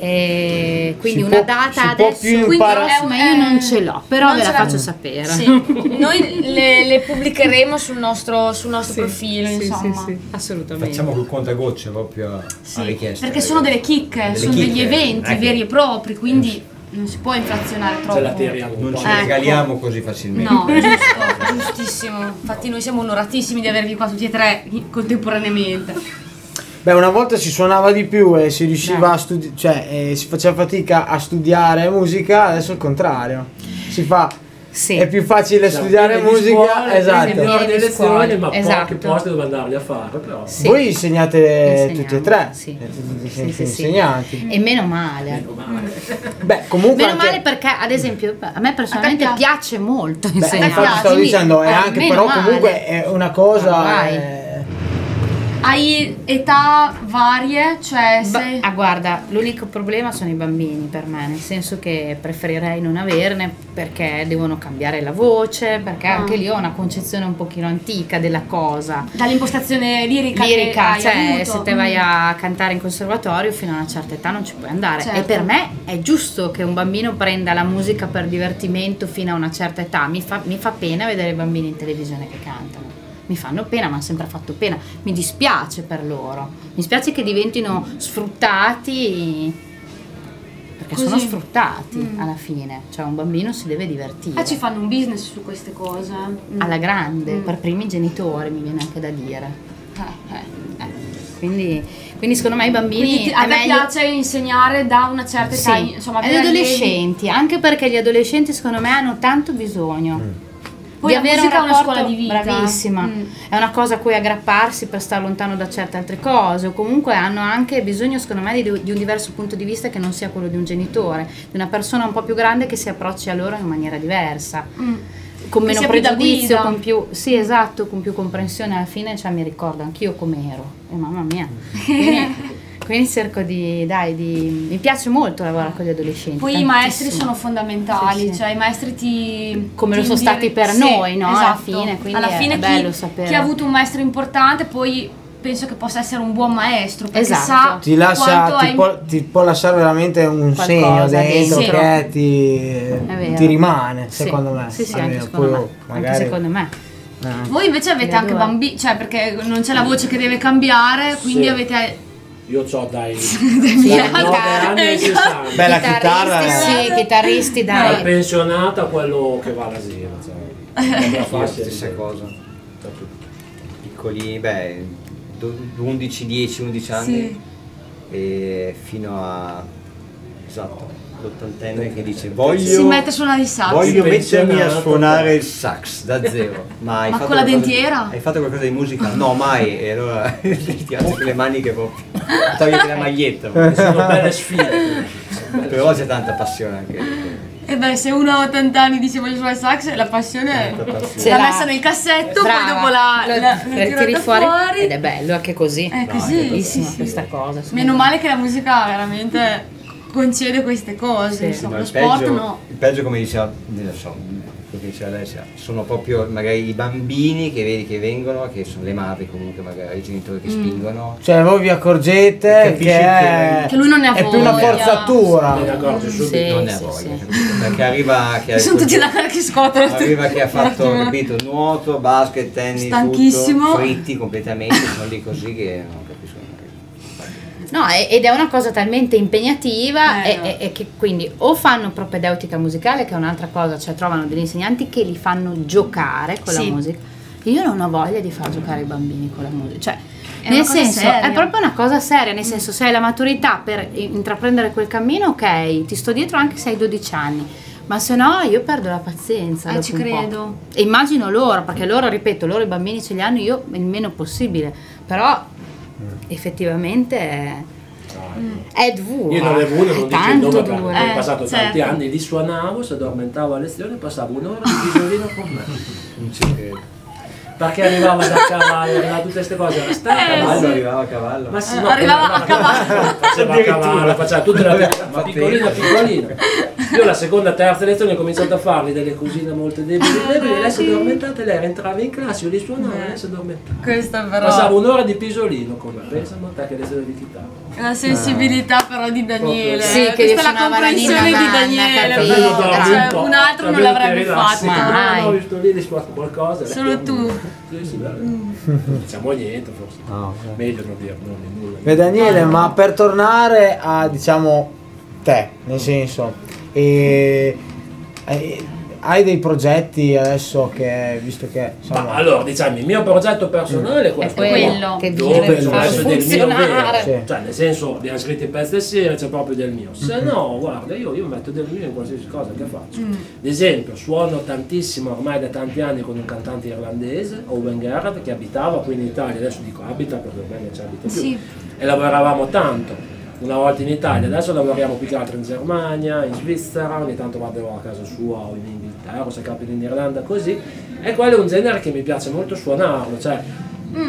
E quindi Si una può- data adesso quindi imparare- prossima io non ce l'ho, però non ve la faccio sapere. Sì. *laughs* Noi le, le pubblicheremo sul nostro, sul nostro Sì, profilo, sì, insomma. sì, sì, assolutamente. Facciamo col contagocce proprio a Sì, richiesta. perché sono delle chicche, Delle sono chicche, degli eventi eh, che- veri e propri, quindi non si può inflazionare troppo. Ce la tiriamo Non ci Ecco. regaliamo così facilmente. No, *laughs* giusto, giustissimo. Infatti noi siamo onoratissimi di avervi qua tutti e tre contemporaneamente. Beh, una volta si suonava di più e si riusciva a studiare, cioè eh, si faceva fatica a studiare musica, adesso è il contrario. Si fa Sì. è più facile Siamo studiare musica, scuole, esatto. pieni di ore di Pieni di lezioni, scuole, ma esatto. pochi posti dove andarli a fare, però. Sì. Voi insegnate tutti e tre, sì. siete Sì, sì, sì. insegnanti. E meno male. Meno male. *laughs* Beh, comunque Meno anche, male perché, ad esempio, a me personalmente A piace molto Beh, insegnare. infatti stavo dicendo, è eh, anche però male. comunque è una cosa eh, Hai età varie, cioè se... ah, guarda, l'unico problema sono i bambini per me, nel senso che preferirei non averne perché devono cambiare la voce, perché Ah. anche lì ho una concezione un pochino antica della cosa. dall'impostazione lirica, Lirica, cioè avuto. se te vai Mm. a cantare in conservatorio fino a una certa età non ci puoi andare. Certo. E per me è giusto che un bambino prenda la musica per divertimento fino a una certa età. Mi fa, mi fa pena vedere i bambini in televisione che cantano. Mi fanno pena, mi hanno sempre fatto pena. Mi dispiace per loro. Mi spiace che diventino sfruttati perché sono Così. sfruttati Mm. alla fine. Cioè un bambino si deve divertire. Ah, ci fanno un business su queste cose. Mm. alla grande, Mm. per primi genitori mi viene anche da dire. Eh, eh. Eh, Quindi, quindi secondo me i bambini Quindi ti- a meglio piace insegnare da una certa età, sì, insomma, agli adolescenti, anche perché gli adolescenti secondo me hanno tanto bisogno. Poi la musica è una rapporto- scuola di vita. Bravissima, Mm. è una cosa a cui aggrapparsi per stare lontano da certe altre cose, o comunque hanno anche bisogno, secondo me, di, di un diverso punto di vista che non sia quello di un genitore, di una persona un po' più grande che si approcci a loro in maniera diversa. Mm. Con meno pregiudizio, con più, sì esatto, con più comprensione alla fine, cioè mi ricordo anch'io come ero, e mamma mia. Quindi, *laughs* quindi cerco di, dai, di, mi piace molto lavorare con gli adolescenti. Poi i maestri sono fondamentali, Sì, sì. cioè i maestri ti... Come lo ti sono stati per Sì, noi, no? Alla Esatto. fine, quindi Alla è fine chi, bello sapere. chi ha avuto un maestro importante poi penso che possa essere un buon maestro perché Esatto. sa ti lascia ti hai... può, ti può lasciare veramente un Qualcosa segno dentro che ti, ti rimane Sì. secondo me Sì, sì, anche secondo poi me. magari- Anche secondo me. eh. Voi invece avete anche due. bambini, cioè perché non c'è la voce che deve cambiare, quindi Sì. avete... Io ho *laughs* dai, dai 9 anni ai 60. Beh, la chitarra Chitarristi, è- sì, chitarristi, Dal dai. pensionato a quello che va all'asilo. Cioè, la stessa cosa. Piccolini, beh, do- 11, 10, 11 anni Sì. e fino a esatto, l'ottantenne che dice voglio, Si mette a suonare il sax. voglio mettermi a suonare il sax da zero. Ma, hai Ma fatto con la dentiera? hai fatto qualcosa di musica? No, mai. E allora *laughs* ti alzi con le maniche proprio. Togliti la maglietta. *laughs* Sono belle *laughs* sfide. Però c'è tanta passione anche. E beh, se uno ha 80 anni dice voglio suonare il sax, la passione. Ce l'ha l'ha. messa nel cassetto, Brava. poi dopo la, la, lo l'ha tiri tirata fuori. fuori. Ed è bello anche così. È No, così. è Bellissima sì, sì. questa cosa. secondo Meno me. male che la musica veramente concede queste cose, Sì. insomma, Ma lo il sport peggio, no. il peggio come diceva, non so, quello che diceva Alessia, sono proprio magari i bambini che vedi che vengono, che sono le madri comunque, magari i genitori che Mm. spingono. cioè voi vi accorgete Capisci che, è, Che lui non ne ha è più una voglia. forzatura Me ne accorgo subito. Sì, non ne ha sì, voglia, sì. perché arriva che ha Sono tutti là che scuotono. arriva che ha *laughs* fatto, capito, nuoto, basket, tennis, Stanchissimo. tutto, fritti completamente, sono lì così che non capiscono. No, ed è una cosa talmente impegnativa Eh, e, no. e- e che quindi o fanno propedeutica musicale, che è un'altra cosa, cioè trovano degli insegnanti che li fanno giocare con Sì. la musica. Io non ho voglia di far giocare i bambini con la musica, cioè È nel senso seria. è proprio una cosa seria, nel senso se hai la maturità per intraprendere quel cammino, ok, ti sto dietro anche se hai 12 anni. Ma se no io perdo la pazienza. Eh, ci credo. E immagino loro, perché loro, ripeto, loro i bambini ce li hanno, io il meno possibile. Però effettivamente è, è dura. Io non le avuto, è non dico il nome, perché ho passato Eh, tanti certo. anni, li suonavo, si addormentavo a lezione, passavo un'ora di *laughs* visolino con me. Non ci credo. Perché arrivava da cavallo, arrivava tutte queste cose, era sta a Eh, cavallo. sì. arrivava a cavallo. Ma sì, Eh, no, arrivava a cavallo. Faceva a cavallo, faceva tutte le ma piccolina piccolina. Io la seconda, terza lezione ho cominciato a fargli delle cosine molto debili, debili, lei si è addormentata, lei entrava in classe, io li suonavo, lei si è addormentata. Questo però Passavo un'ora di pisolino con me, pensa a te che lezione di chitarra. la sensibilità però di Daniele. Sì, che Questa è la comprensione di Daniele, capito? Cioè, un altro non l'avrebbe fatto. Mai. No, lì, qualcosa. lei- Solo tu. Non diciamo niente forse. No, ok. Meglio non dire non nulla. Beh, Daniele, ma per tornare a diciamo te, nel senso, eh, eh, hai dei progetti adesso che, visto che insomma, Ma allora, diciamo, il mio progetto personale è È questo. quello che dove viene deve fa essere del mio vero. Sì. cioè nel senso abbiamo scritto i pezzi assieme c'è proprio del mio se no guarda io, io metto del mio in qualsiasi cosa che faccio ad esempio suono tantissimo ormai da tanti anni con un cantante irlandese Owen Garrett che abitava qui in Italia adesso dico abita perché ormai non ci abita più Sì. e lavoravamo tanto una volta in Italia, adesso lavoriamo più che altro in Germania, in Svizzera, ogni tanto vado a casa sua o in Inghilterra, se capita in Irlanda così, e quello è un genere che mi piace molto suonarlo, cioè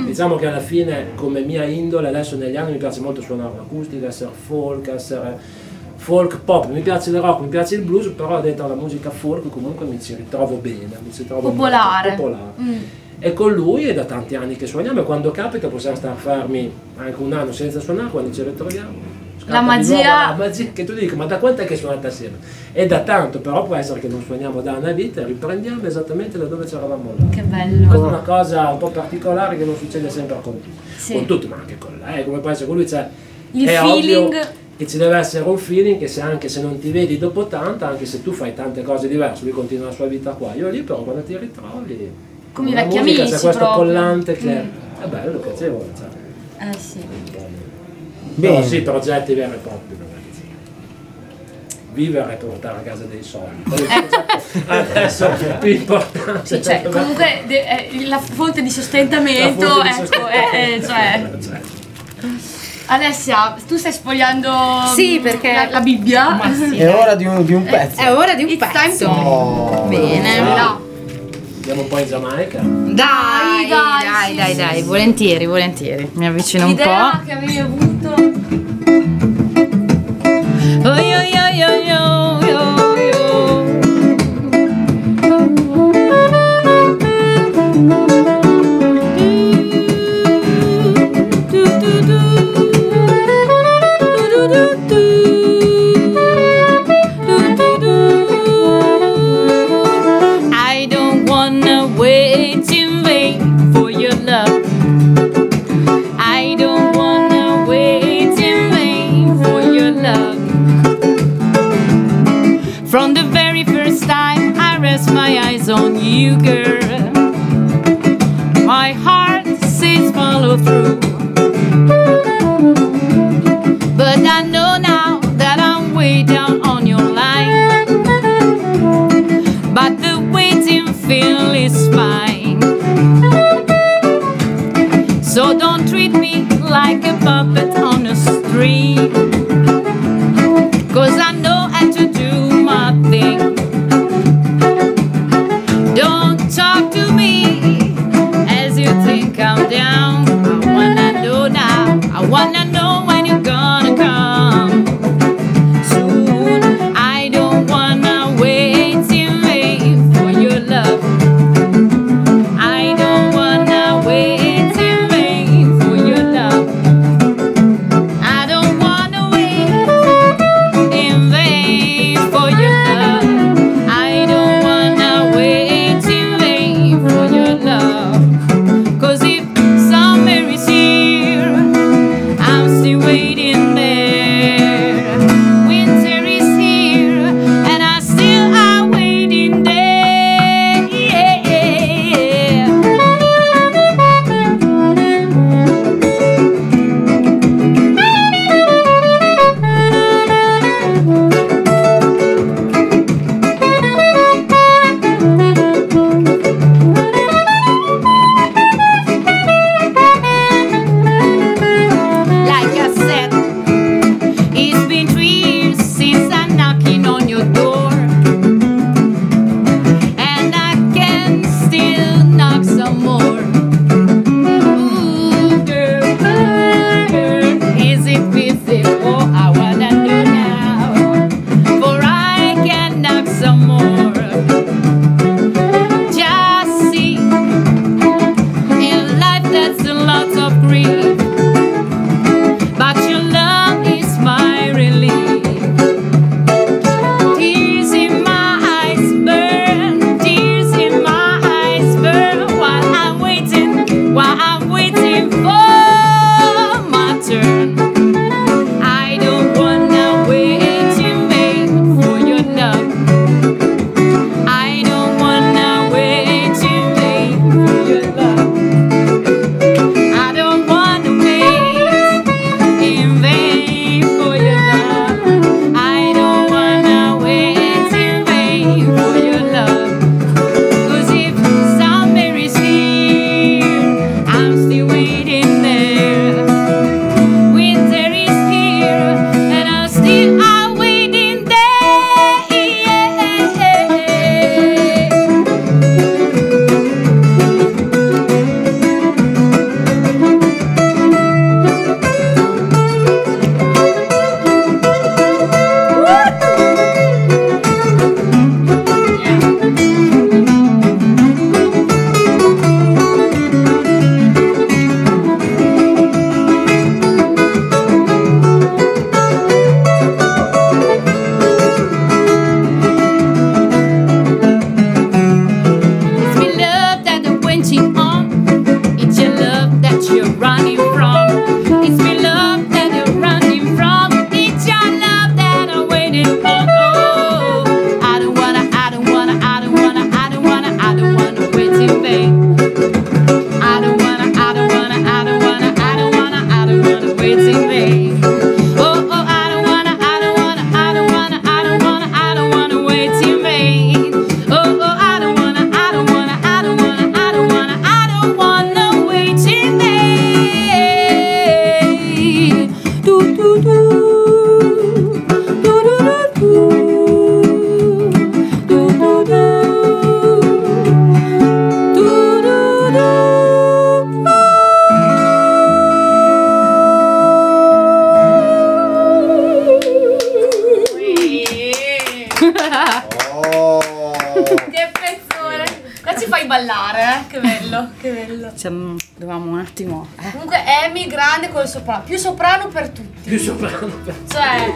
diciamo che alla fine come mia indole adesso negli anni mi piace molto suonare l'acustica, essere folk, essere folk pop, mi piace il rock, mi piace il blues, però dentro la musica folk comunque mi ci ritrovo bene, mi ci trovo Popolare. molto popolare. Mm. E con lui è da tanti anni che suoniamo e quando capita possiamo stare fermi anche un anno senza suonare, quando ci ritroviamo. La magia- nuovo La magia che tu dici, ma da quanto è che suonate assieme? È da tanto, però può essere che non suoniamo da una vita e riprendiamo esattamente da dove ci eravamo là. Che bello. Questa è una cosa un po' particolare che non succede sempre con tutti, Sì. con tutti, ma anche con lei, come può essere con lui c'è Il è feeling. che ci deve essere un feeling che se anche se non ti vedi dopo tanto, anche se tu fai tante cose diverse, lui continua la sua vita qua, io lì però quando ti ritrovi Come i vecchi musica, amici c'è questo proprio. collante che Mm. è bello, piacevole, cioè. Eh sì. Bene. Però sì, progetti veri e propri. è sì. Vivere e portare a casa dei soldi. È *laughs* Adesso è più importante. Sì, cioè, comunque de- eh, la fonte di sostentamento, fonte di ecco, sostentamento. eh, eh, cioè. Cioè, Alessia, tu stai spogliando Sì, perché- la, la Bibbia. Ma sì. è ora di un, di un pezzo. È ora di un It's time pezzo. to- Oh, Bene. No. Andiamo un po' in Giamaica. Dai, Dai, dai, sì, dai, sì, dai, sì. volentieri, volentieri. Mi avvicino un L'idea po'. che avevi avuto. Oh, yo, yo, yo, yo. On you, girl, my heart says follow through. But I know now that I'm way down on your line. But the waiting feel is fine. So don't treat me like a puppet on a string. Che bello. Diciamo, dovevamo un attimo. eh, Comunque Amy grande col soprano, più soprano per tutti. Più soprano per Cioè,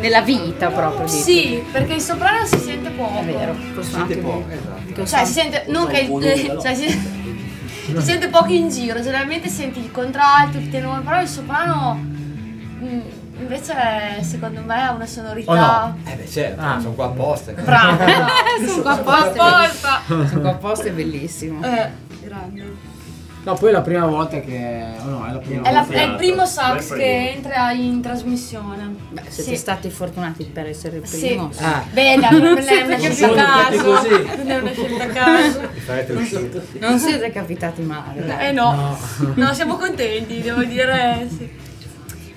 nella vita proprio. dico. sì, perché il soprano si sente poco. È vero. Un Sente poco, esatto. Cioè, si sente, non che veloce. *laughs* cioè, si, si sente poco in giro, generalmente senti il contralto, il tenore, però il soprano mm, invece secondo me ha una sonorità O no? Eh beh certo, Ah. sono qua apposta. brava. *laughs* Sono qua apposta. apposta. Sono qua apposta, è bellissimo. Eh, grande. No, poi è la prima volta che. Oh no, è la prima È, la- volta. è il primo sax che entra in trasmissione. Beh, siete Sì. stati fortunati per essere il Sì. primo. Ah, Beh, dai, non è una Non scelta a caso. Non è una scelta a caso. Non siete capitati male. dai. Eh no, no, siamo contenti, devo dire sì.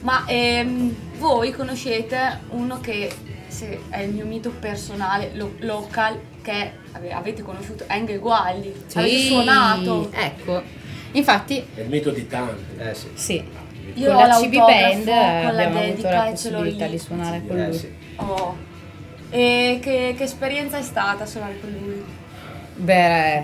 Ma ehm, voi conoscete uno che se è il mio mito personale, lo- local, che ave- avete conosciuto, Engel Gualdi. Sì, Avete suonato. Ecco. Infatti, È il mito di tanti. Eh sì. sì. Io con ho la CB Band con la abbiamo avuto la possibilità di suonare con Eh lui. sì. Oh. E che, che esperienza è stata suonare con lui? Beh,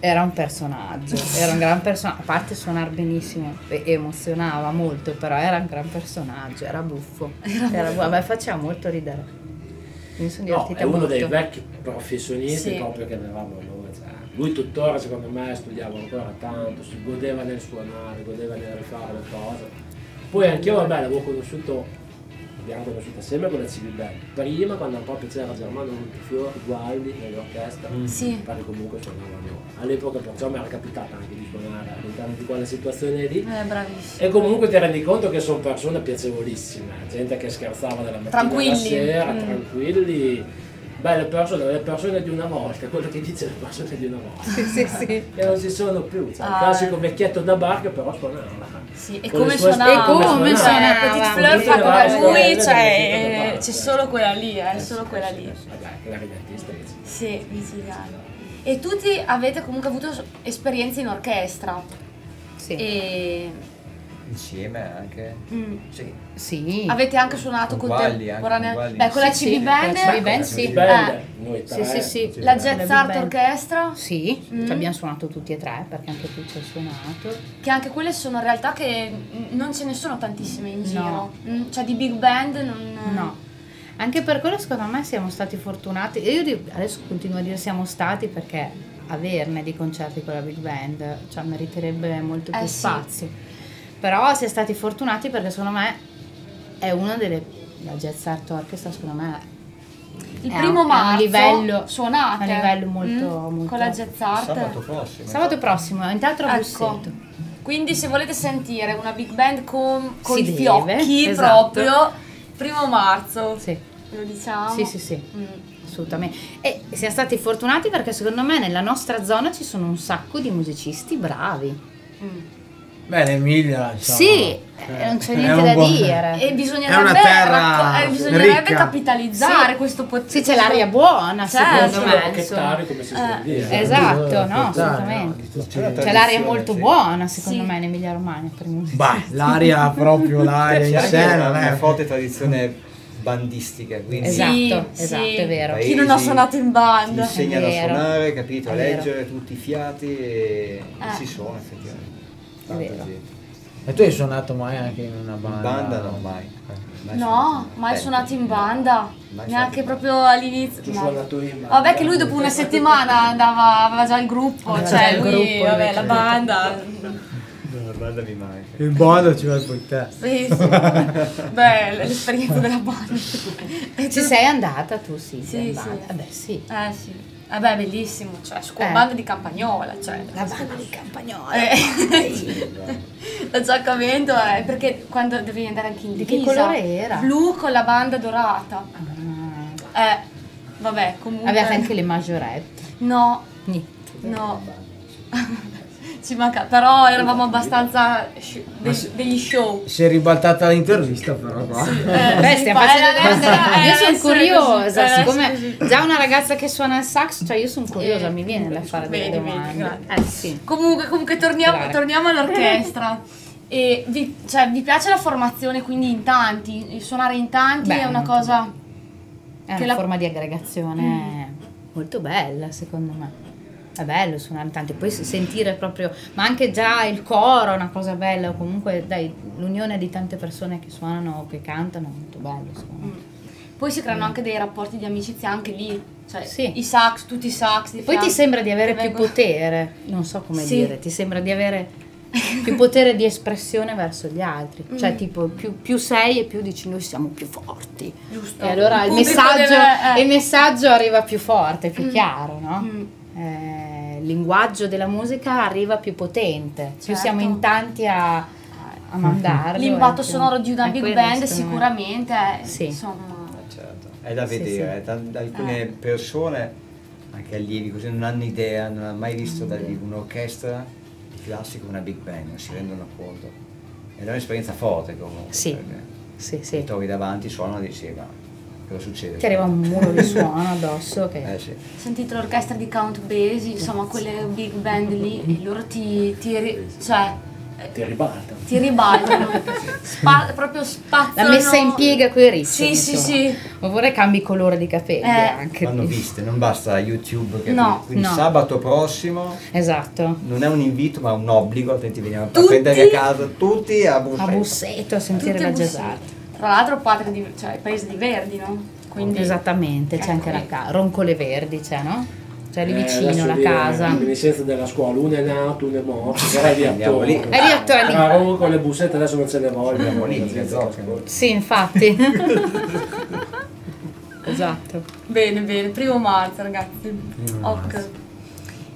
era un personaggio, era un gran personaggio, a parte suonare benissimo, e emozionava molto, però era un gran personaggio, era buffo. Era buffo. Me faceva molto ridere. Mi sono No, divertita è uno molto. dei vecchi professionisti Sì. proprio che avevamo lui tuttora secondo me studiava ancora tanto, si godeva nel suonare, godeva nel rifare le cose. Poi anch'io vabbè l'avevo conosciuto, abbiamo conosciuto assieme con la Band. Prima quando proprio c'era Germano Montefiore, Gualdi nell'orchestra, Sì. pare comunque suonavano. All'epoca perciò mi era capitato anche di suonare all'interno di quella situazione lì. Eh, bravissimo. E comunque ti rendi conto che sono persone piacevolissime, gente che scherzava dalla mattina Tranquilli. alla sera, Mm. tranquilli. Belle persone, le persone di una volta, quello che dice le persone di una volta. Sì, sì, sì. Che non ci sono più, cioè, Ah. il classico vecchietto da bar che però suonava. Sì, e come le suonava? E come Cioè, suonava? Petit Fleur fa come lui, cioè, eh, c'è solo quella lì, è solo quella lì. Vabbè, clarinettista invece. Sì, micidiale. E tutti avete comunque avuto esperienze in orchestra. Sì. E Insieme anche. mm, Sì. Sì. avete anche suonato Con contemporaneamente. anche con Gualdi. Beh, con la CB sì, Band, con la CB Band, sì. Eh. noi Sì, tre. sì, sì. la La Jazz Art. Orchestra, Sì, Mm. abbiamo suonato tutti e tre, perché anche tu ci hai suonato. che anche quelle sono realtà che non ce ne sono tantissime in giro. No. Mm, Cioè di big band non... No. Anche per quello secondo me siamo stati fortunati. E io adesso continuo a dire siamo stati perché averne di concerti con la big band cioè, meriterebbe molto Eh più sì. spazio. Però si è stati fortunati perché secondo me è una delle la jazz art orchestra secondo me Il è primo è a un marzo livello- suonate a un livello molto- mm, molto- con la Jazz Art. Sabato prossimo. sabato prossimo in teatro Ecco. Busseto. Quindi se volete sentire una big band con, con Si i deve, fiocchi esatto. proprio, primo marzo, Sì. lo diciamo. Sì, sì, sì. Mm. Assolutamente. E siamo stati fortunati perché secondo me nella nostra zona ci sono un sacco di musicisti bravi. Mm. Beh, l'Emilia, insomma. Sì, eh, non c'è niente da buon- dire. E È bisognerebbe, una terra racco- eh, bisognerebbe ricca. capitalizzare Sì. questo potere. Sì, c'è l'aria buona, Certo. secondo me. Insomma. come si Eh, dire. Esatto, no, no, assolutamente. tutti- C'è l'aria molto sì. buona, secondo Sì. me, in Emilia Romagna per. Bah, l'aria proprio, *laughs* l'aria C'è in sé non una è... forte tradizione bandistica, quindi Esatto, Sì, esatto, sì. è vero. Paesi Chi non ha suonato in band? insegnano a suonare, capito? A leggere tutti i fiati e Eh. si suona effettivamente. Tanta gente. E tu hai suonato mai anche in una In banda? banda no, mai. Mai No, suonato. mai Eh, suonato in banda. Mai Neanche suonato. proprio all'inizio. Tu suonato in banda. Vabbè che lui dopo una settimana andava, aveva già il gruppo, Aveva cioè il lui, gruppo, vabbè, la banda. *laughs* La banda mi manca. Il banda ci vuole poi te. Sì, sì. Beh, l'esperienza della banda. *laughs* Ci sei andata tu, sì? Sì, sei in sì. banda. Eh beh, sì. Eh. Vabbè, bellissimo, cioè, scuola Eh. banda di Campagnola, cioè. La banda di Campagnola. Eh. *laughs* L'attaccamento è perché quando devi andare anche in Di che divisa, colore era? Blu con la banda dorata. Ah, Eh, vabbè, comunque. Aveva anche le maggiorette. No, Niente. no. *laughs* Ci manca, però eravamo abbastanza sci- de- sì. degli show. Si è ribaltata l'intervista però qua. *laughs* Eh, Beh, sì, stiamo fa- facendo domande. Io sono curiosa, così, era siccome già una ragazza che suona il sax, cioè io sono curiosa, mi viene da fare delle Vedi, vedi, domande. grazie. Eh sì. Comunque, comunque torniamo, torniamo all'orchestra. E vi, cioè, vi piace la formazione quindi in tanti? Il suonare in tanti Beh, è una cosa. È Che una la- forma di aggregazione molto bella, secondo me. È bello suonare tanto, poi sentire proprio, ma anche già il coro è una cosa bella, o comunque dai, l'unione di tante persone che suonano o che cantano è molto bello secondo me. Poi si creano anche dei rapporti di amicizia anche lì. Cioè, Sì. i sax, tutti i sax. Poi ti sembra di avere più vengono- potere, non so come Sì. dire, ti sembra di avere più potere di espressione verso gli altri, cioè Mm. tipo più, più sei e più dici noi siamo più forti. Giusto. E allora il, pubblico messaggio, deve- eh. il messaggio arriva più forte, più Mm. chiaro, no? Mm. Eh, il linguaggio della musica arriva più potente, più Certo. siamo in tanti a, a mandarlo. L'impatto eh, più- sonoro di una è big quello, band sicuramente è, Sì. insomma Certo, è da Sì, vedere, sì. Da, da alcune Eh. persone, anche allievi così, non hanno idea, non hanno mai visto dal vivo un'orchestra di classico, una big band, non si rendono conto. Ed è un'esperienza forte comunque. Sì. perché Sì, Ti sì. trovi davanti, suonano e dici, ma cosa succede? Ti arriva un muro di suono addosso che... Eh sì. sentite l'orchestra di Count Basie insomma quelle big band lì e loro ti, ti ri- cioè Ti ribalta. ti ribaltano *laughs* Spa- proprio spazzano La messa in piega coi ritmi. sì sì sì Oppure cambi colore di capelli Eh. anche. Vanno viste, non basta YouTube. Che No, quindi no. sabato prossimo Esatto. non è un invito ma un obbligo, altrimenti veniamo a Tutti? prendere a casa tutti a A Bussetto. Busseto a sentire Tutti la a Busseto. jazzata. Tra l'altro padre di cioè paese di Verdi no? quindi Esattamente, c'è Ecco. anche la casa. Roncole Verdi c'è, no? C'è lì Eh, vicino adesso la è casa. Reminiscenza della scuola, uno è nato, uno è morto, era lì Andiamo lì. attorno. È lì attorno. Tra con le bussette adesso non se ne vogliono. Andiamo lì, ascolta. Sì, infatti. *laughs* esatto. bene bene primo marzo ragazzi ok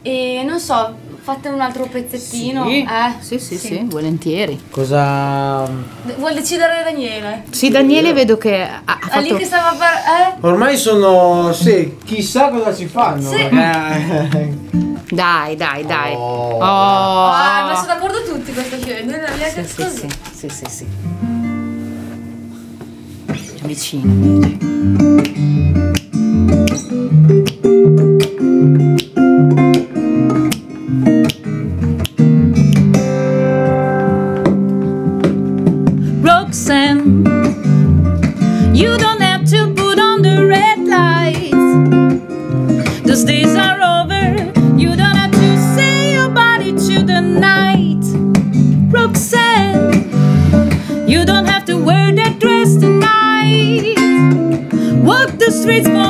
e non so fate un altro pezzettino Sì. eh? Sì, sì, sì, volentieri. Cosa... vuol decidere Daniele Sì, Daniele vedo che ha, ha è lì fatto... che stava per eh? Ormai sono... sì, chissà cosa ci fanno. Sì. perché- *laughs* Dai, dai, dai. Oh. Oh. Ah, ma sono d'accordo tutti questa scelta, non è Sì, sì, così. sì, sì, sì, sì. Vicino. Roxanne, you don't have to put on the red lights. Those days are over. You don't have to say your body to the night. Roxanne, you don't have to wear that dress tonight. Walk the streets for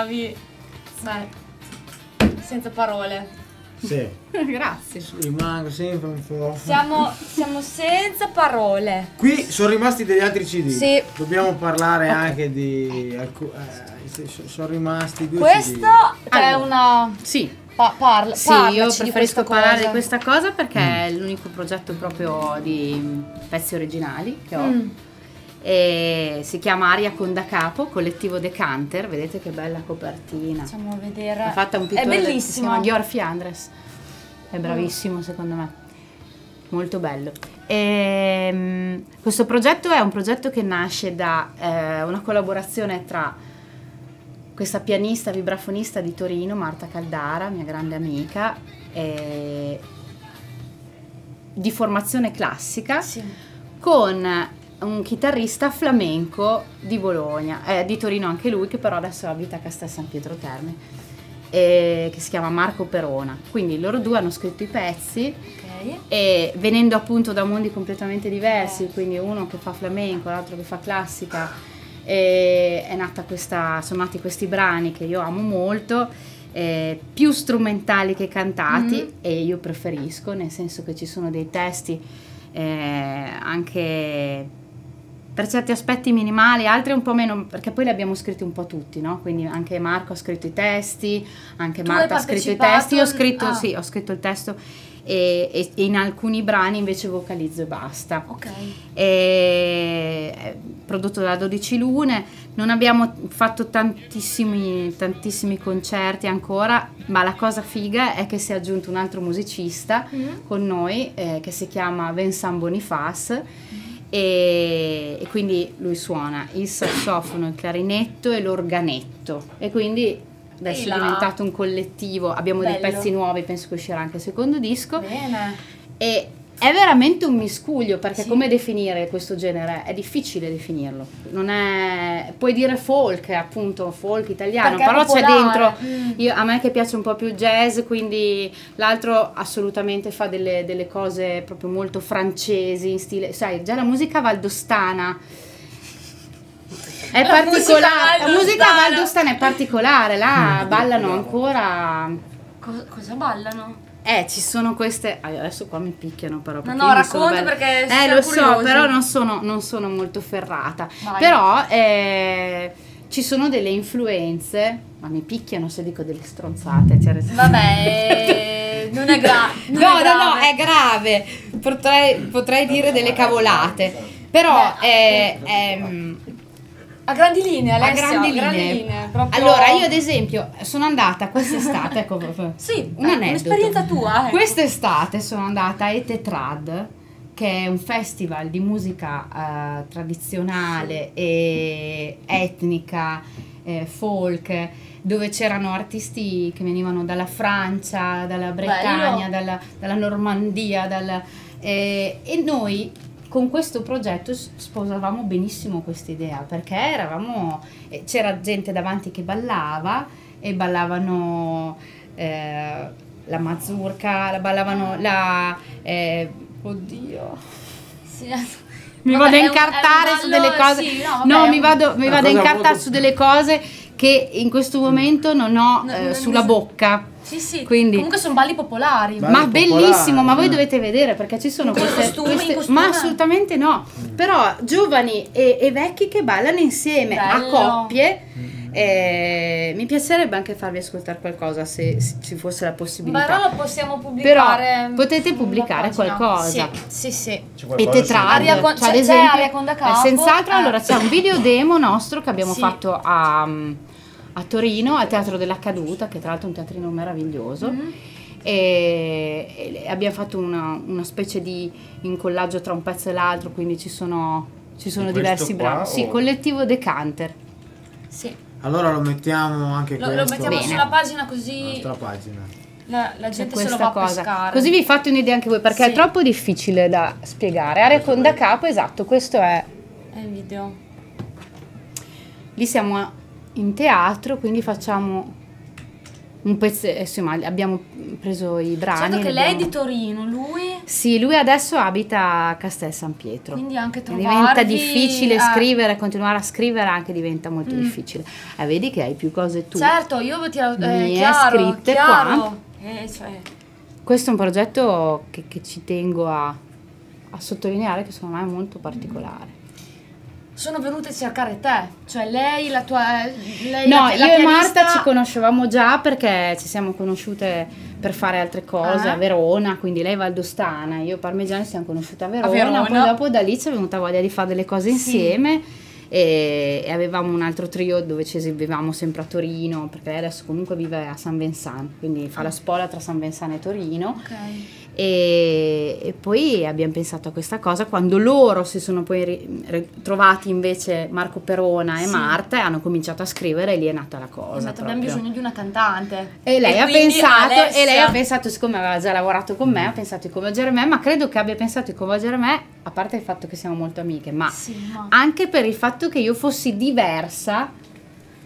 bravi. Beh, senza parole. Sì, *laughs* Grazie. rimango sempre un po'. Siamo, siamo senza parole. Qui sono rimasti degli altri CD. Sì. Dobbiamo parlare anche di. eh, sono rimasti due Questo CD. è Allora. una. Sì, Pa- parla, Sì, io preferisco parlare cosa. di questa cosa perché è l'unico progetto proprio di pezzi originali che ho. Mm. E si chiama Aria con da capo, collettivo Decanter, vedete che bella copertina. Facciamo vedere. L'ha fatta un È pittore si bellissimo. chiama Gheorghe Fiandres. È bravissimo secondo me. Molto bello. Ehm, questo progetto è un progetto che nasce da eh, una collaborazione tra questa pianista vibrafonista di Torino, Marta Caldara, mia grande amica, e- di formazione classica, Sì. con un chitarrista flamenco di Bologna, eh, di Torino anche lui, che però adesso abita a Castel San Pietro Terme, eh, che si chiama Marco Perona. Quindi loro due hanno scritto i pezzi Ok. e venendo appunto da mondi completamente diversi, quindi uno che fa flamenco, l'altro che fa classica, e è nata questa, sono nati questi brani che io amo molto, eh, più strumentali che cantati e io preferisco, nel senso che ci sono dei testi eh, anche per certi aspetti minimali, altri un po' meno, perché poi li abbiamo scritti un po' tutti, no? Quindi anche Marco ha scritto i testi, anche Tu Marta ha scritto i testi, io ho scritto, ah. sì, ho scritto il testo e, e- in alcuni brani invece vocalizzo e basta. Ok. E, è prodotto da 12 lune, non abbiamo fatto tantissimi, tantissimi concerti ancora, ma la cosa figa è che si è aggiunto un altro musicista Mm. con noi eh, che si chiama Vincent Boniface e, e quindi lui suona il sassofono, il clarinetto e l'organetto e quindi adesso E è diventato un collettivo, abbiamo dei Bello. pezzi nuovi, penso che uscirà anche il secondo disco Bene. e è veramente un miscuglio perché Sì. come definire questo genere? È difficile definirlo. Non è puoi dire folk, appunto, folk italiano, Perché però c'è dentro Mm. io- a me che piace un po' più il jazz, quindi l'altro assolutamente fa delle, delle cose proprio molto francesi in stile, sai, già la musica valdostana è La particolare, musica la musica valdostana. è particolare, là ballano ancora Co- cosa ballano? Eh, ci sono queste. Adesso qua mi picchiano, però. no, sono racconta perché Eh, lo so, curiosi. però non sono, non sono molto ferrata. Vai. Però eh, ci sono delle influenze. Ma mi picchiano se dico delle stronzate. cioè, Vabbè, *laughs* non è grave. No, no, no, è grave. Potrei, potrei dire delle cavolate. Però è. è- A grandi linee, a Alessia. grandi a linee. linee, proprio- Allora, io ad esempio sono andata quest'estate, ecco, Sì, un aneddoto. un'esperienza tua, ecco. Quest'estate sono andata a Etetrad, che è un festival di musica eh, tradizionale e etnica, eh, folk, dove c'erano artisti che venivano dalla Francia, dalla Bretagna, dalla, dalla Normandia, dalla- eh, e noi con questo progetto sposavamo benissimo quest'idea perché eravamo, eh, c'era gente davanti che ballava e ballavano eh, la mazurka, la ballavano la... eh, oddio. Sì. Mi Vabbè, vado a incartare un su delle cose. sì, no, vabbè, mi vado, mi Una vado a incartare su delle cose che in questo momento non ho No, eh, non- sulla bocca. Sì, sì. Quindi- Comunque sono balli popolari. Balli ma popolari, bellissimo, ma voi eh. dovete vedere perché ci sono queste, costumi, queste- ma assolutamente no. Però giovani e, e vecchi che ballano insieme a Bello. coppie. eh, mi piacerebbe anche farvi ascoltare qualcosa se, se ci fosse la possibilità. Però lo possiamo pubblicare. Però potete sulla pubblicare pagina. qualcosa. Sì, sì, sì. C'è E qualcosa Tetrad, su- Aria con- cioè, ad c'è- c'è esempio, Aria con da eh, capo? senz'altro, Ah. allora c'è un video demo nostro che abbiamo Sì. fatto a, a Torino, al Teatro della Caduta, che tra l'altro è un teatrino meraviglioso. Mhm. E, e abbiamo fatto una, una specie di incollaggio tra un pezzo e l'altro, quindi ci sono, ci sono diversi brani. Sì, collettivo Decanter. Sì. Allora lo mettiamo anche Lo, questo lo mettiamo Bene. sulla pagina così nostra pagina. la, la gente se lo va a cosa. pescare. Così vi fate un'idea anche voi, perché Sì. è troppo difficile da spiegare. Aria con da capo, esatto, questo è È il video. Lì siamo in teatro, quindi facciamo un pezzo, eh, insomma, abbiamo preso i brani. Certo che lei è di Torino, lui Sì, lui adesso abita a Castel San Pietro. quindi anche trovarvi Diventa difficile eh, scrivere, continuare a scrivere anche diventa molto difficile. Eh, vedi che hai più cose tu. Certo, io ho tirato eh, chiaro, scritte chiaro. Eh, cioè, Questo è un progetto che, che ci tengo a, a sottolineare che secondo me è molto particolare. Sono venute a cercare te, cioè lei, la tua... Lei, No, la, la io e Marta ci conoscevamo già perché ci siamo conosciute per fare altre cose Ah. a Verona, quindi lei valdostana, io parmigiana ci siamo conosciute a Verona, Verona. poi dopo da lì ci è venuta voglia di fare delle cose insieme e, e avevamo un altro trio dove ci esibivamo sempre a Torino, perché lei adesso comunque vive a San Vincent, quindi fa la spola tra San Vincent e Torino. Ok. E, e poi abbiamo pensato a questa cosa quando loro si sono poi ri- ri- trovati invece Marco Perona e Sì. Marta e hanno cominciato a scrivere e lì è nata la cosa. Esatto, abbiamo bisogno di una cantante. E lei, ha quindi pensato, Alessia- e lei ha pensato, siccome aveva già lavorato con me, ha pensato di coinvolgere me, ma credo che abbia pensato di coinvolgere me, a parte il fatto che siamo molto amiche, ma Sì, ma- anche per il fatto che io fossi diversa,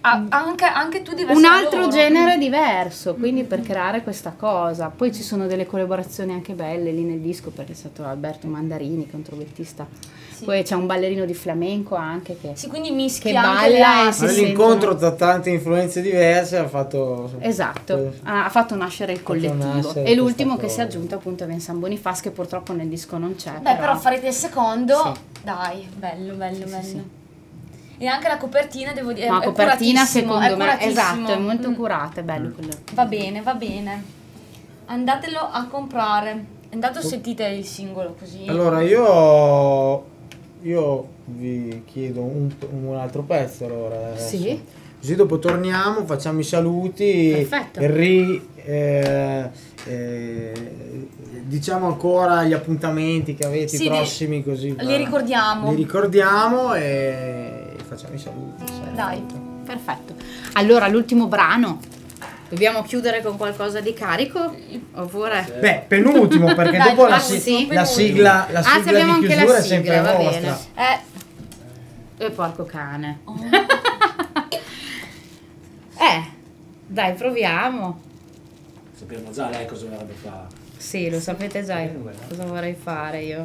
Ah, anche, anche tu diversa un altro loro. genere diverso, quindi per creare questa cosa. Poi ci sono delle collaborazioni anche belle lì nel disco, perché è stato Alberto Mandarini, che è un trovettista. Sì. Poi c'è un ballerino di flamenco anche che... Sì, quindi mischi Che anche le balla e si L'incontro sentono- tra tante influenze diverse ha fatto... Esatto, ha ha fatto nascere il collettivo. nascere e l'ultimo che si è aggiunto appunto è Vincent Bonifaz, che purtroppo nel disco non c'è. Beh, però farete il secondo. Sì. Dai, bello, bello, bello. E anche la copertina, devo dire, Ma è copertina secondo me, esatto, è molto Mm. curata, è bello quello. Va bene, va bene. Andatelo a comprare. Intanto sentite il singolo così. Allora io, io vi chiedo un, un altro pezzo allora. adesso. Sì. Così dopo torniamo, facciamo i saluti. Perfetto. e ri- eh, eh, diciamo ancora gli appuntamenti che avete Sì, i prossimi così. li ricordiamo. Li ricordiamo e facciamo i saluti. Dai. Perfetto. Allora, l'ultimo brano. Dobbiamo chiudere con qualcosa di carico? Oppure... Beh, penultimo perché *laughs* Dai, dopo la, penultimo. la sigla, la Ah, sigla abbiamo di anche la chiusura è sigla, sempre va vostra. bene. Eh, E porco cane. Oh. *laughs* eh, dai, proviamo. Sappiamo già lei cosa vorrebbe fare. Sì, lo sapete già cosa vorrei fare io.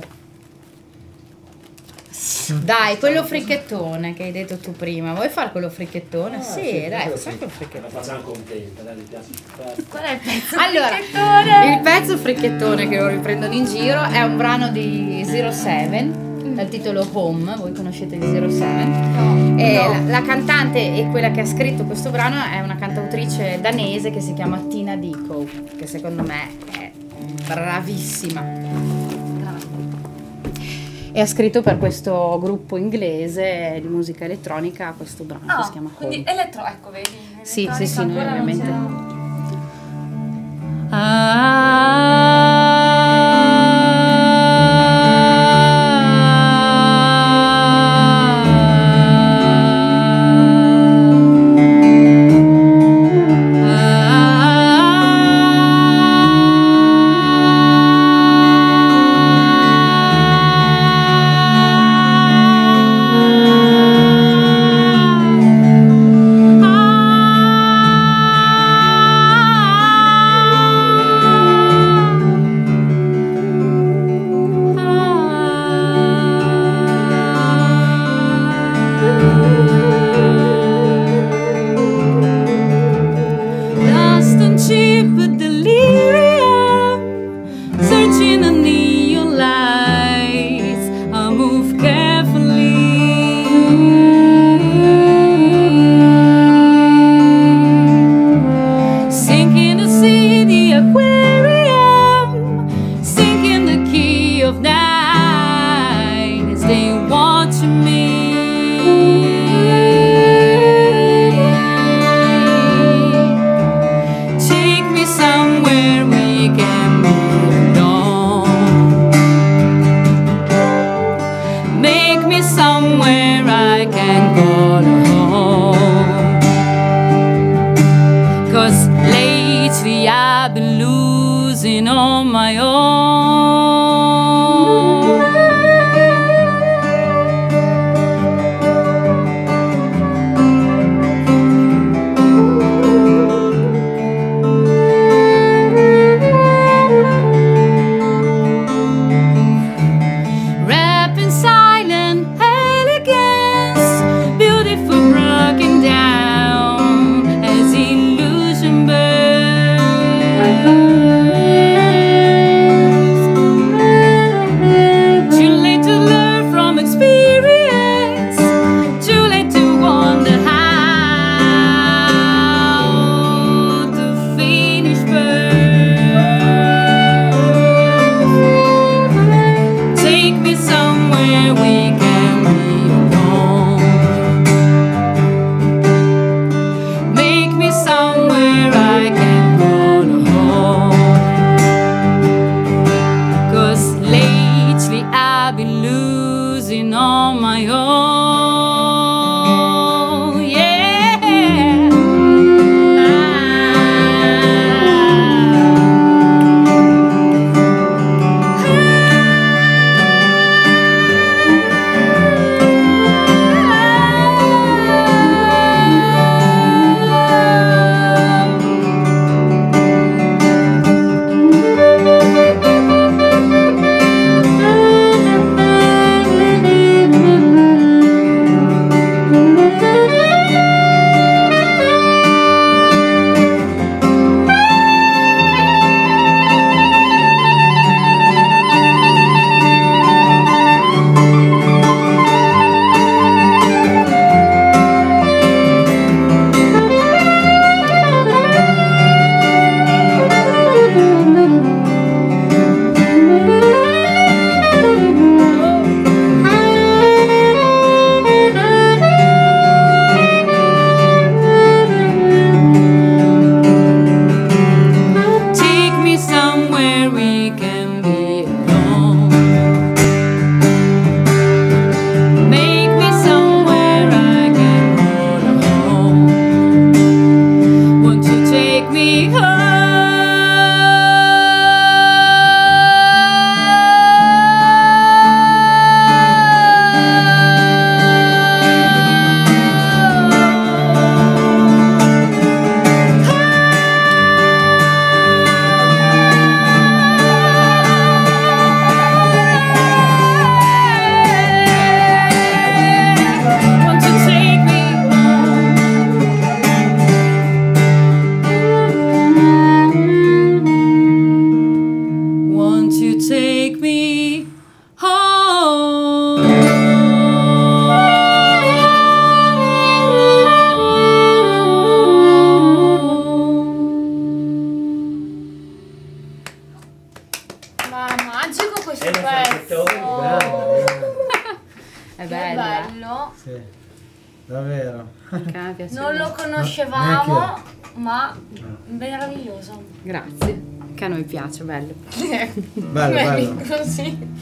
Dai, quello fricchettone che hai detto tu prima. Vuoi fare quello fricchettone? Ah, sì, sì, dai, quello facciamo quello La fricchettone. facciamo contenta, lei gli piace il pezzo. qual è il pezzo? *laughs* Allora, fricchettone? il pezzo fricchettone che lo riprendono in giro è un brano di Zero Seven dal titolo Home, voi conoscete Zero Seven. No. E no. la, la cantante e quella che ha scritto questo brano è una cantautrice danese che si chiama Tina Dico, che secondo me è bravissima. E ha scritto per questo gruppo inglese di musica elettronica questo brano che si Ah, chiama quindi Home. elettro, ecco, vedi? Sì, sì, sì, noi ovviamente. c'è.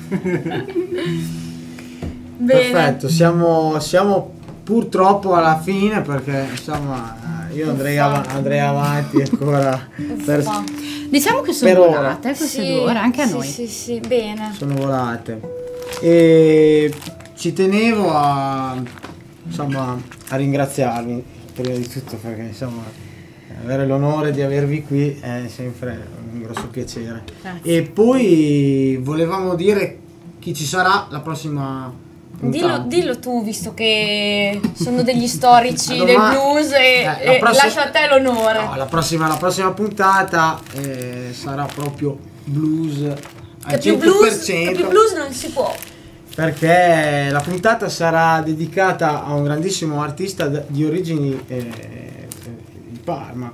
*laughs* Perfetto, siamo, siamo purtroppo alla fine perché insomma io andrei, av- andrei avanti ancora. Per, Uffa. Diciamo che sono Per volate queste Sì, due ore, anche a sì, noi. Sì, sì, bene. sono volate. E ci tenevo a, insomma, a ringraziarvi prima di tutto perché insomma avere l'onore di avervi qui è sempre piacere. Grazie. E poi volevamo dire chi ci sarà la prossima Dillo, puntata. dillo tu, visto che sono degli storici *laughs* del blues e, Eh, la e prossima- lascio a te l'onore. No, la prossima, la prossima puntata eh, sarà proprio blues al che più 100% blues, che più blues non si può. perché la puntata sarà dedicata a un grandissimo artista di origini eh, di Parma,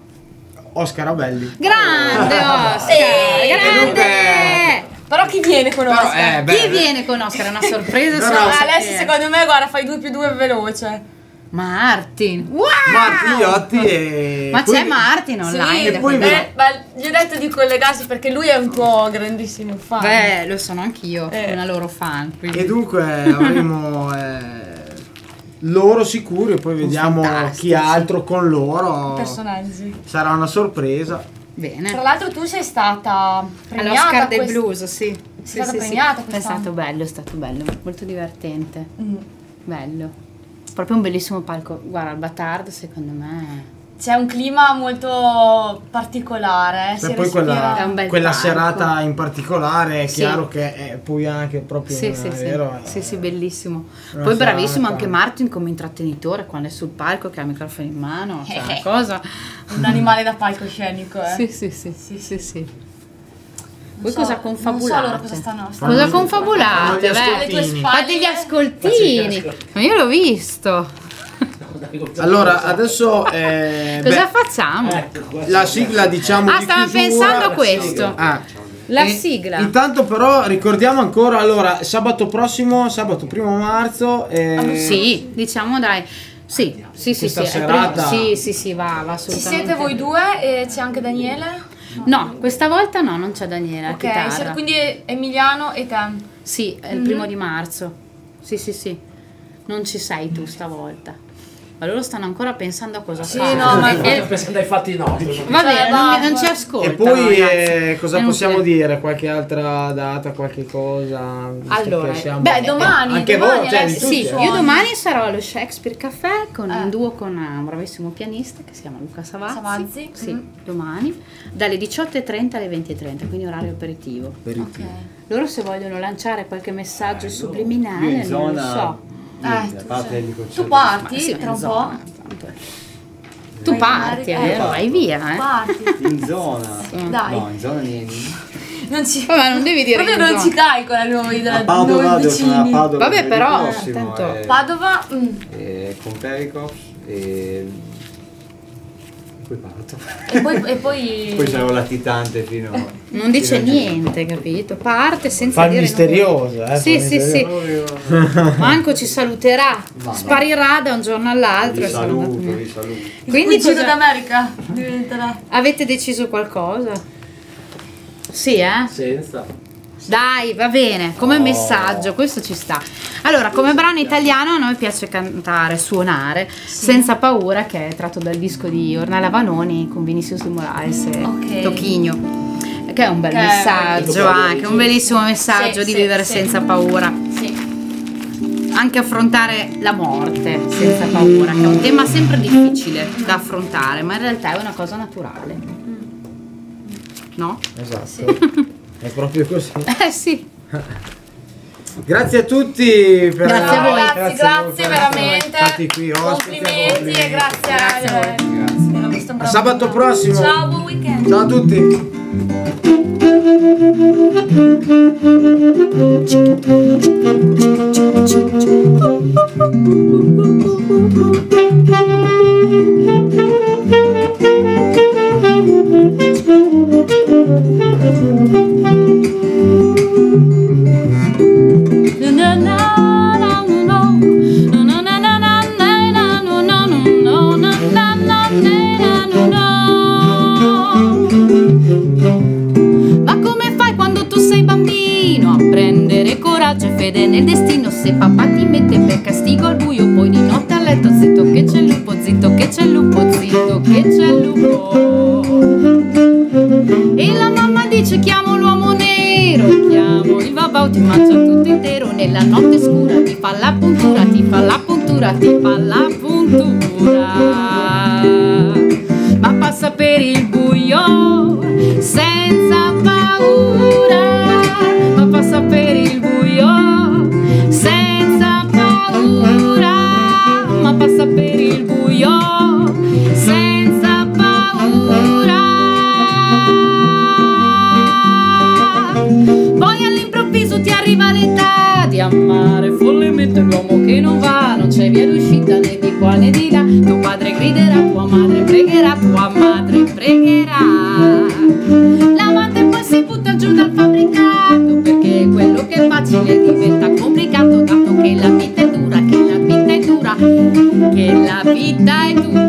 Oscar Abelli. Grande Oscar! Sì. grande! Però chi viene con Però, Oscar? eh, beh, Chi viene con Oscar? È una sorpresa. Però- solo Ah, se- adesso secondo me guarda fai 2 più 2 veloce. Martin. Wow! Martinotti e Ma c'è Martin online. da poi quel- vi- Eh, ma gli ho detto di collegarsi perché lui è un tuo grandissimo fan. Beh, lo sono anch'io, Eh. una loro fan. quindi- E dunque avremo eh, loro sicuri e poi vediamo fantastici. chi altro con loro. Personaggi. Sarà una sorpresa. Tra Bene. l'altro tu sei stata premiata All'Oscar del blues, sì. Sì, stata sì, sì. premiata È quest'anno. stato bello, è stato bello, molto divertente. Mm. Bello. Proprio un bellissimo palco. Guarda, il Batard secondo me C'è un clima molto particolare. eh, si E poi È quella, un bel quella serata in particolare è Sì. chiaro che è poi anche proprio Sì, sì, sì. vero, sì, eh, sì, bellissimo. una Poi bravissimo anche Martin come intrattenitore quando è sul palco che ha il microfono in mano, cioè una Eh. *laughs* cosa. Un animale da palcoscenico, eh. Sì, sì, sì, sì, sì, sì. Voi so- cosa Non so confabulate? loro cosa stanno Cosa confabulate? gli ascoltini. Fate gli ascoltini. Ma io l'ho visto. Allora, adesso eh, *laughs* Cosa beh, facciamo? Ecco, la si- sigla diciamo Ah, di stavo chiusura- pensando a questo. Ah. La E sigla. Intanto però ricordiamo ancora, allora, sabato prossimo, sabato primo marzo, eh, Ah, Sì, diciamo dai. Sì, sì, sì, sì, serata- sì, sì, sì, va, va Ci assolutamente. siete voi due e c'è anche Daniele? No, questa volta no, non c'è Daniele, la Ok, chitarra. siete quindi Emiliano e te. Sì, è il Mhm. primo di marzo. Sì, sì, sì. Non ci sei tu stavolta. Ma loro stanno ancora pensando a cosa Sì, fare. no, ma- Eh, Sto pensando ai fatti nostri. Vabbè, Cioè, non, basta. non ci ascolta. E poi eh, cosa È possiamo inutile. dire? Qualche altra data, qualche cosa? Allora, siamo- beh, domani, Anche domani voi, cioè, Sì, eh. io domani sarò allo Shakespeare Café con Eh. un duo con un bravissimo pianista che si chiama Luca Savazzi. Savazzi, Sì, mm. domani, dalle 18.30 alle 20.30, quindi orario aperitivo. Ok. Loro se vogliono lanciare qualche messaggio Io subliminale, in non lo so. Niente, Eh, parte il Tu parti sì, tra un in po'? zona, tanto. Tu Vai parti, eh, eh, vai via, eh. Parti. In zona. Dai. No, in zona niente. Non ci... Vabbè, non devi dire in non zona. ci calcola noi, da, A Padova vicini. Padova Vabbè, però, prossimo, tanto- eh, Padova, mm, eh, con Pericops e poi parto. e poi... E poi... *laughs* Poi sarò latitante fino Non dice fino a giugno. niente, capito? Parte senza Fa il dire misterioso, nulla. eh, Sì, sì, il sì. misterioso. Manco ci saluterà, sparirà da un giorno all'altro. Vi saluto, vi saluto. Il Quindi cugino cosa- d'America diventerà... avete deciso qualcosa? Sì, eh? Senza. Dai, va bene, come messaggio, questo ci sta. Allora, come brano italiano a noi piace cantare, suonare, senza paura, che è tratto dal disco di Ornella Vanoni con Vinicius de Moraes e. Tocchigno. Che è un bel Che messaggio anche, un bellissimo messaggio Sì, di sì, vivere sì. senza paura. Sì. Anche affrontare la morte senza paura, che è un tema sempre difficile da affrontare, ma in realtà è una cosa naturale. No? Esatto. È proprio così. *laughs* Eh sì. Grazie a tutti per Grazie a voi. Ragazzi, grazie, per veramente. stati qui ospiti. Complimenti e grazie a Grazie a voi. Un bravo sabato prossimo. Ciao, buon weekend. Ciao a tutti. Fede nel destino? Se papà ti mette per castigo al buio, poi di notte a letto zitto che c'è il lupo, zitto che c'è il lupo, zitto che c'è il lupo. La mamma dice chiamo l'uomo nero, chiamo il babau, ti mangia tutto intero. Nella notte scura ti fa la puntura, ti fa la puntura, ti fa la puntura. Ma passa per il buio senza paura. Ma passa per il buio senza paura. Ma passa per il buio senza paura. Amare follemente l'uomo che non va, non c'è via d'uscita né di qua né di là. Tuo padre griderà, tua madre pregherà, tua madre pregherà. L'amante poi si butta giù dal fabbricato perché quello che è facile diventa complicato, dato che la vita è dura, che la vita è dura, che la vita è dura.